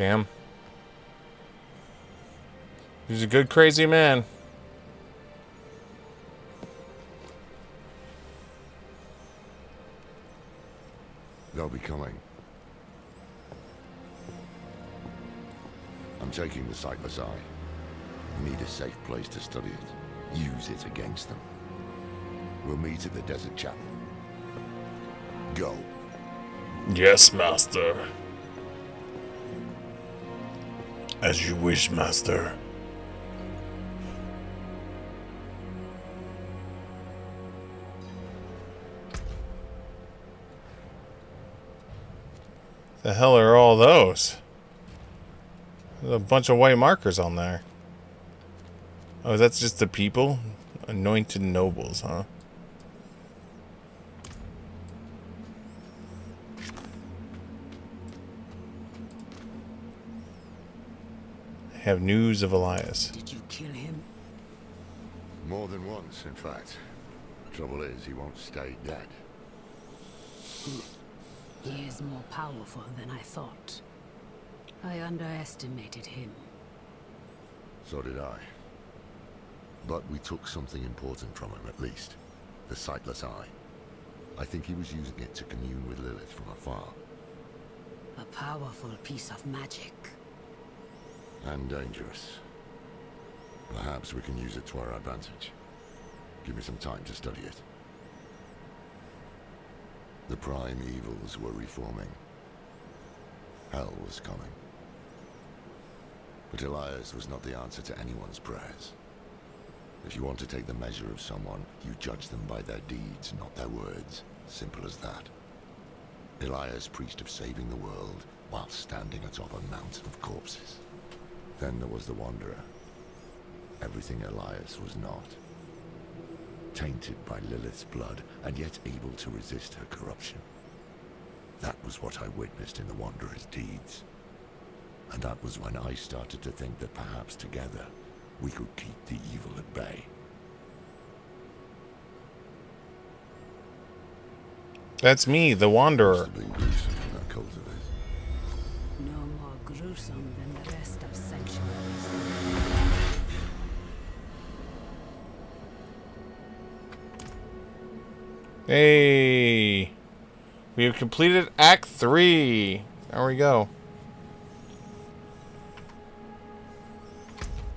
Damn. He's a good crazy man. They'll be coming. I'm taking the Sightless Eye. We need a safe place to study it. Use it against them. We'll meet at the Desert Chapel. Go. Yes, master. As you wish, master. The hell are all those? There's a bunch of white markers on there. Oh, that's just the people? Anointed nobles, huh? Have news of Elias. Did you kill him? More than once, in fact. Trouble is, he won't stay dead. He is more powerful than I thought. I underestimated him. So did I. But we took something important from him, at least. The sightless eye. I think he was using it to commune with Lilith from afar. A powerful piece of magic. And dangerous. Perhaps we can use it to our advantage. Give me some time to study it. The prime evils were reforming. Hell was coming. But Elias was not the answer to anyone's prayers. If you want to take the measure of someone, you judge them by their deeds, not their words. Simple as that. Elias preached of saving the world while standing atop a mountain of corpses. Then there was the Wanderer. Everything Elias was not. Tainted by Lilith's blood, and yet able to resist her corruption. That was what I witnessed in the Wanderer's deeds. And that was when I started to think that perhaps together, we could keep the evil at bay. That's me, the Wanderer. Gruesome than the rest of. Hey! We have completed Act 3. There we go.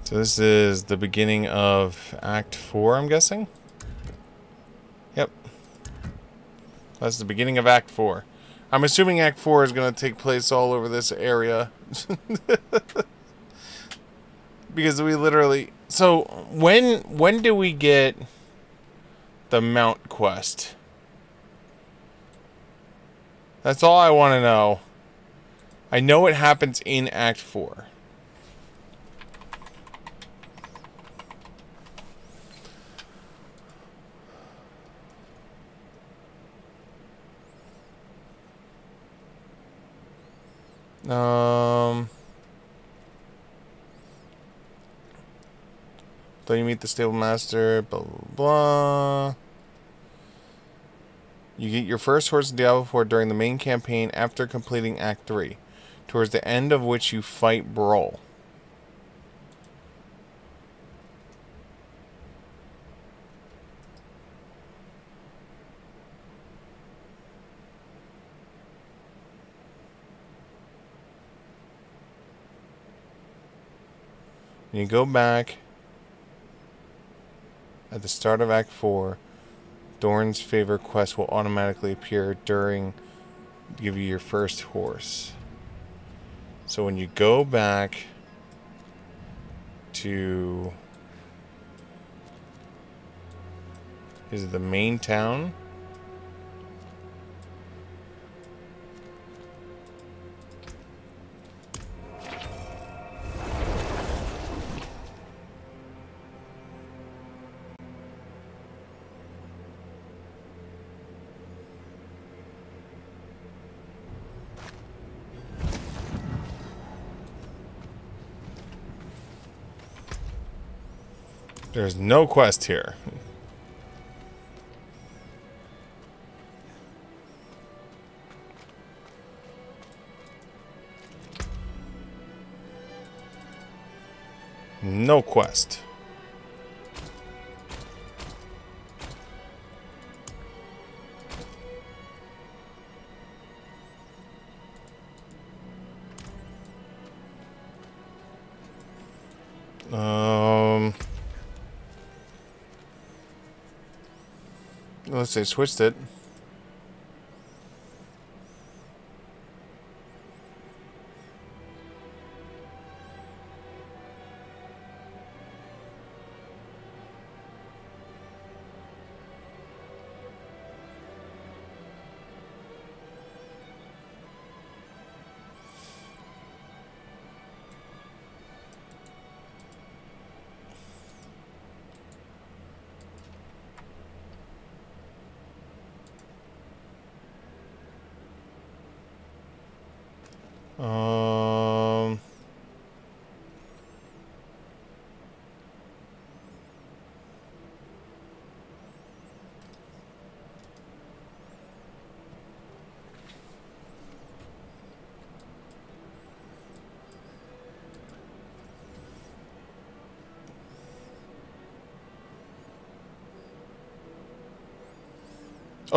So this is the beginning of Act 4, I'm guessing? Yep. That's the beginning of Act 4. I'm assuming Act 4 is going to take place all over this area. because we literally... So, when when do we get the Mount quest? That's all I want to know. I know it happens in Act 4. Um... Then you meet the stable master, blah, blah, blah. You get your first horse in Diablo 4 during the main campaign after completing Act 3, towards the end of which you fight Brol. You go back at the start of Act 4, Dorn's favor quest will automatically appear during give you your first horse. So when you go back to is it the main town? There's no quest here. No quest. They switched it.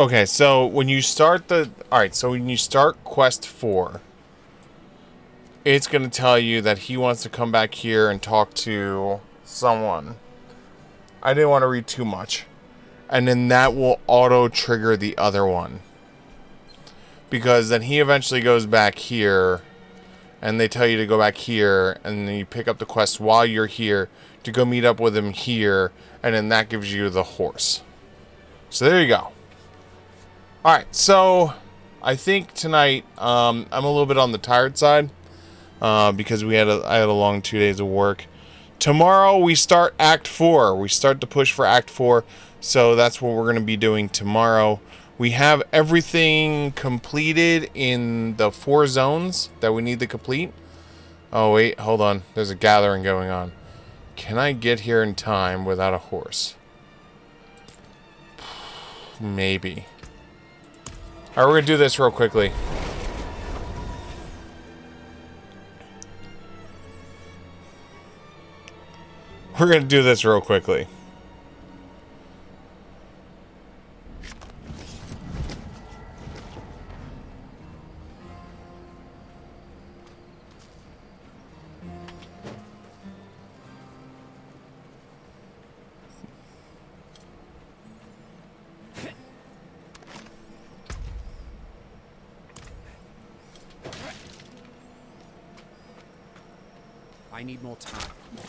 Okay, so when you start the all right, so when you start quest four, it's gonna tell you that he wants to come back here and talk to someone. I didn't want to read too much, and then that will auto trigger the other one because then he eventually goes back here, and they tell you to go back here, and then you pick up the quest while you're here to go meet up with him here, and then that gives you the horse. So there you go. Alright, so I think tonight um, I'm a little bit on the tired side uh, because we had a, I had a long two days of work. Tomorrow we start Act 4. We start to push for Act 4, so that's what we're going to be doing tomorrow. We have everything completed in the four zones that we need to complete. Oh wait, hold on. There's a gathering going on. Can I get here in time without a horse? Maybe. Alright, we're to do this real quickly. We're to do this real quickly.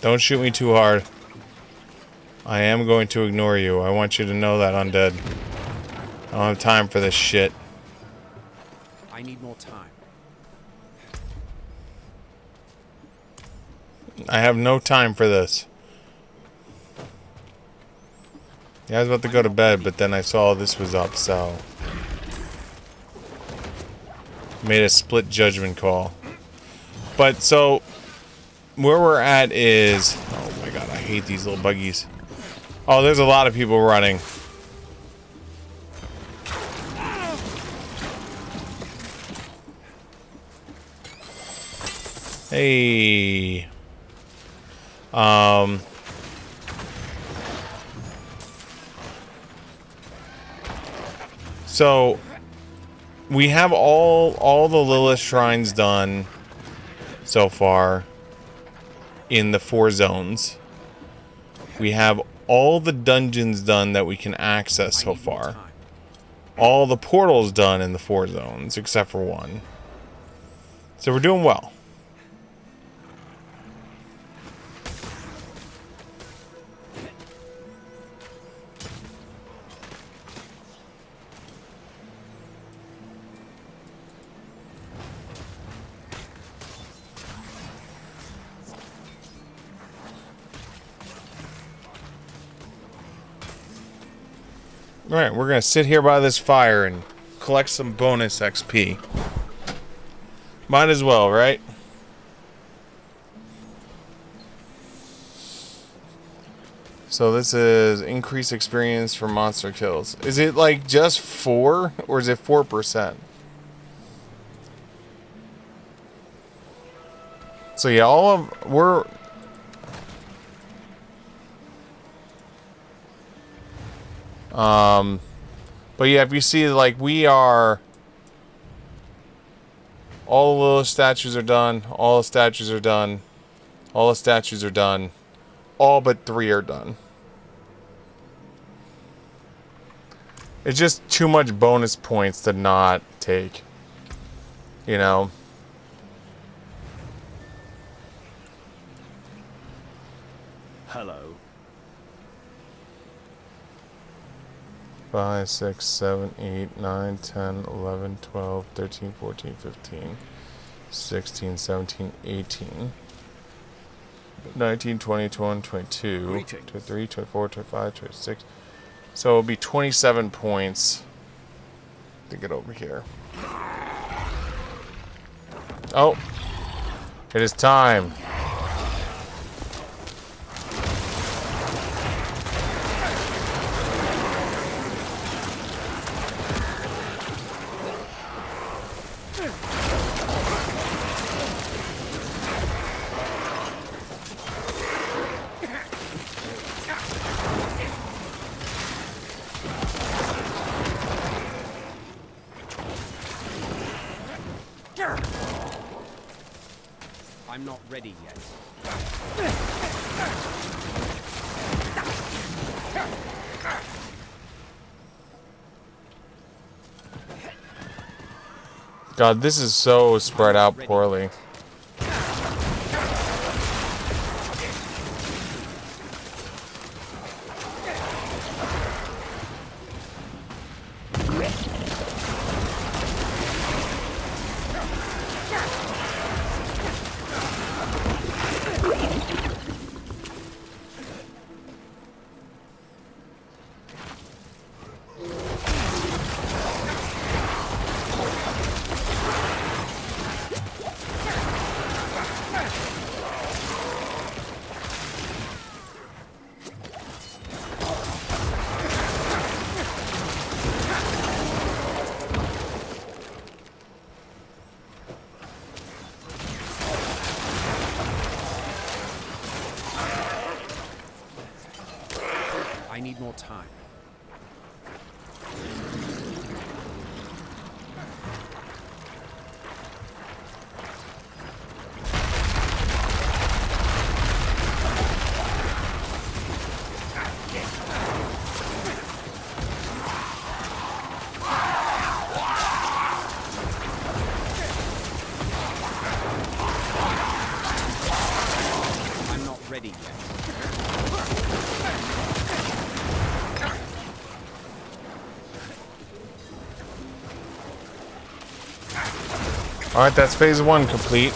Don't shoot me too hard. I am going to ignore you. I want you to know that, undead. I don't have time for this shit. I need more time. I have no time for this. Yeah, I was about to go to bed, but then I saw this was up, so... Made a split judgment call. But, so... Where we're at is... Oh my god, I hate these little buggies. Oh, there's a lot of people running. Hey. Um. So we have all all the Lilith shrines done so far in the four zones. We have all the dungeons done that we can access so far. All the portals done in the four zones, except for one. So we're doing well. Alright, we're gonna sit here by this fire and collect some bonus XP. Might as well, right? So this is increased experience for monster kills. Is it like just four or is it four percent? So yeah, all of we're Um, but yeah, if you see, like, we are... All the little statues are done. All the statues are done. All the statues are done. All but three are done. It's just too much bonus points to not take. You know? Hello. 5, 6, 7, 8, 9, 10, 11, 12, 13, 14, 15, 16, 17, 18, 19, 20, 21, 22, 23, 24, 25, 26. So it'll be 27 points to get over here. Oh, it is time. God, this is so spread out poorly. Alright, that's phase one complete.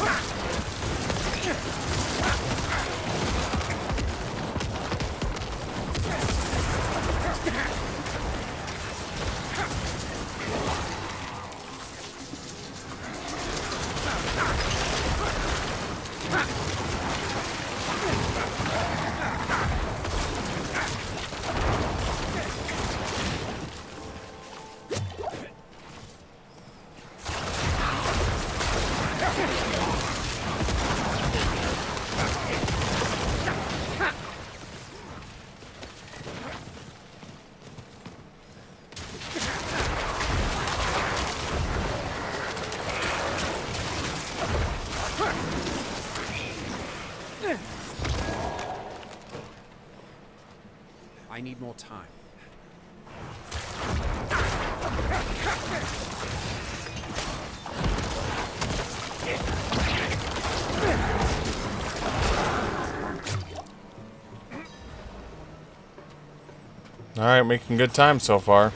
Making good time so far.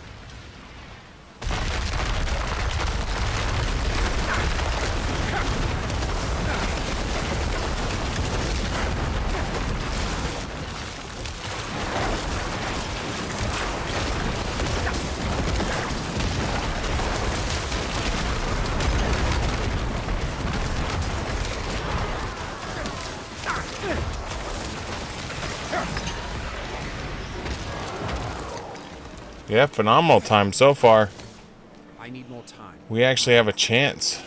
Yeah, phenomenal time so far. I need more time. We actually have a chance.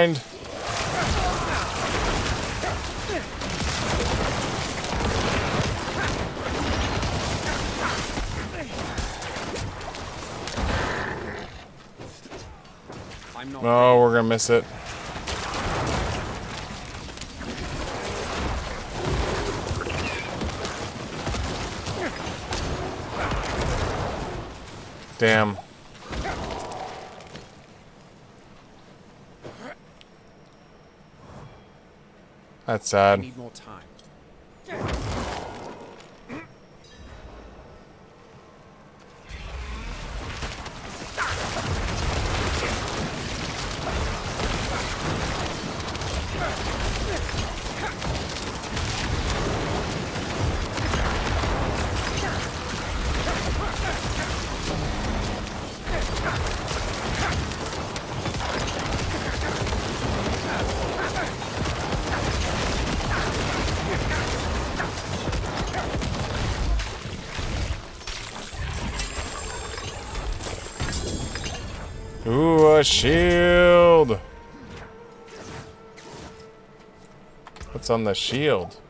Behind. Oh, we're gonna miss it. Damn. That's sad. A shield. What's on the shield?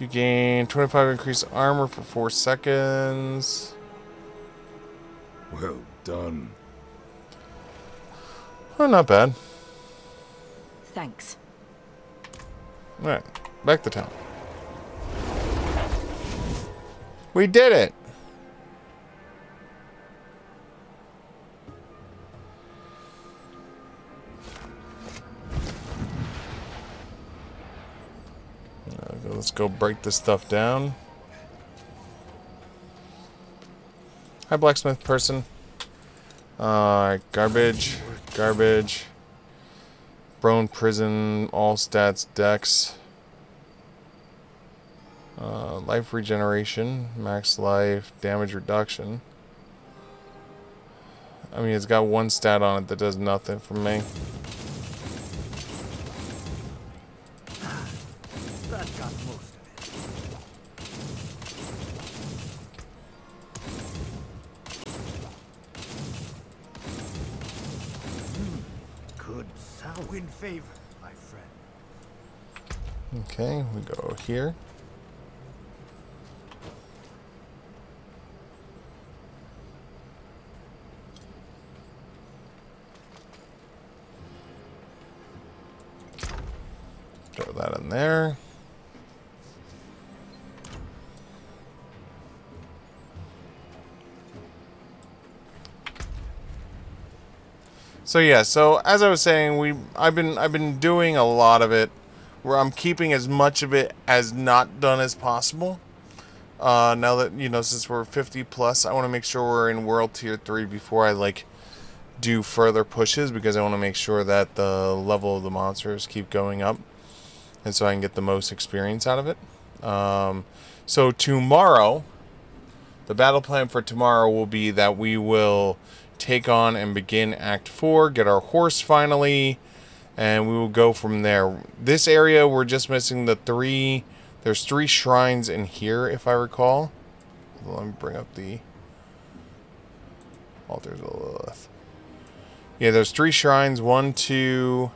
You gain 25 increased armor for 4 seconds. Well done. Oh, not bad. Thanks. Alright, back to town. We did it! Go break this stuff down. Hi, blacksmith person. Uh, garbage, garbage. Bone prison, all stats, dex. Uh, life regeneration, max life, damage reduction. I mean, it's got one stat on it that does nothing for me. Sound in favor, my friend. Okay, we go here. Throw that in there. So yeah, so as I was saying, we I've been I've been doing a lot of it where I'm keeping as much of it as not done as possible. Uh, now that you know, since we're 50 plus, I want to make sure we're in World Tier 3 before I like do further pushes because I want to make sure that the level of the monsters keep going up, and so I can get the most experience out of it. Um, so tomorrow, the battle plan for tomorrow will be that we will take on and begin Act 4, get our horse finally, and we will go from there. This area, we're just missing the three... There's three shrines in here, if I recall. Let me bring up the... Altars of Lilith. Yeah, there's three shrines. One, two,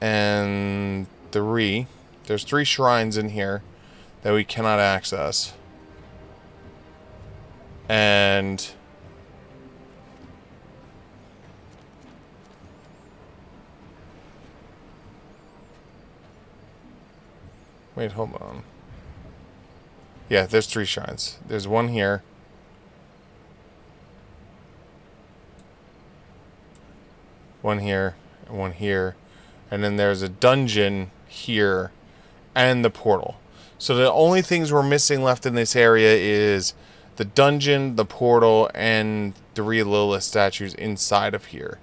and three. There's three shrines in here that we cannot access. And... Wait, hold on. Yeah, there's three shrines. There's one here. One here, and one here. And then there's a dungeon here and the portal. So the only things we're missing left in this area is the dungeon, the portal, and three Lilith statues inside of here.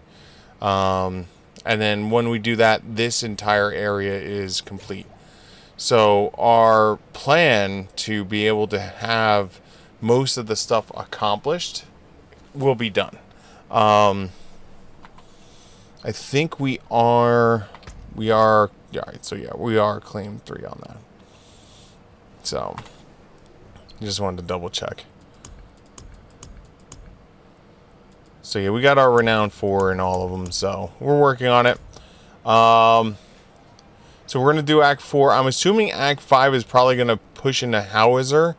Um, and then when we do that, this entire area is complete. So our plan to be able to have most of the stuff accomplished will be done. Um, I think we are, we are, yeah, so yeah, we are claim three on that. So, just wanted to double check. So yeah, we got our renown four in all of them, so we're working on it. Um, so we're going to do Act 4. I'm assuming Act 5 is probably going to push into Hawezar.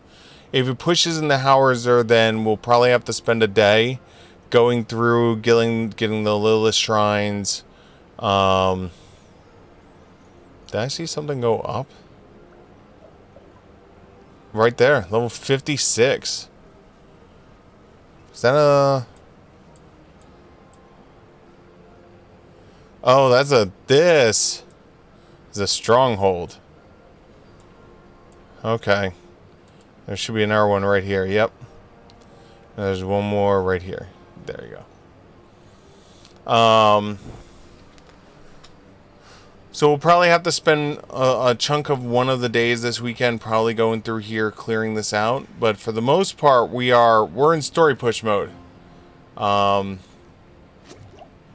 If it pushes into Hawezar, then we'll probably have to spend a day going through, getting, getting the Lilith Shrines. Um, did I see something go up? Right there, level 56. Is that a... Oh, that's a this is a stronghold. Okay. There should be another one right here. Yep. There's one more right here. There you go. Um. So we'll probably have to spend a, a, chunk of one of the days this weekend probably going through here clearing this out. But for the most part, we are we're in story push mode. Um.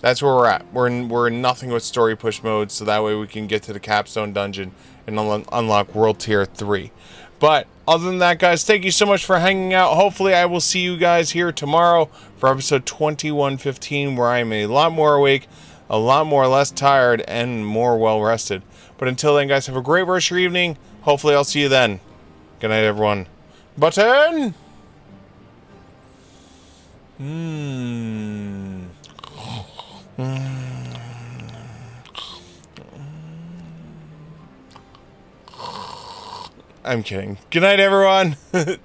That's where we're at. We're in we're in nothing but story push mode, so that way we can get to the capstone dungeon and un unlock world tier three. But other than that, guys, thank you so much for hanging out. Hopefully, I will see you guys here tomorrow for episode 2115, where I'm a lot more awake, a lot more less tired, and more well rested. But until then, guys, have a great rest of your evening. Hopefully, I'll see you then. Good night, everyone. Button! Mmm. I'm kidding. Good night, everyone.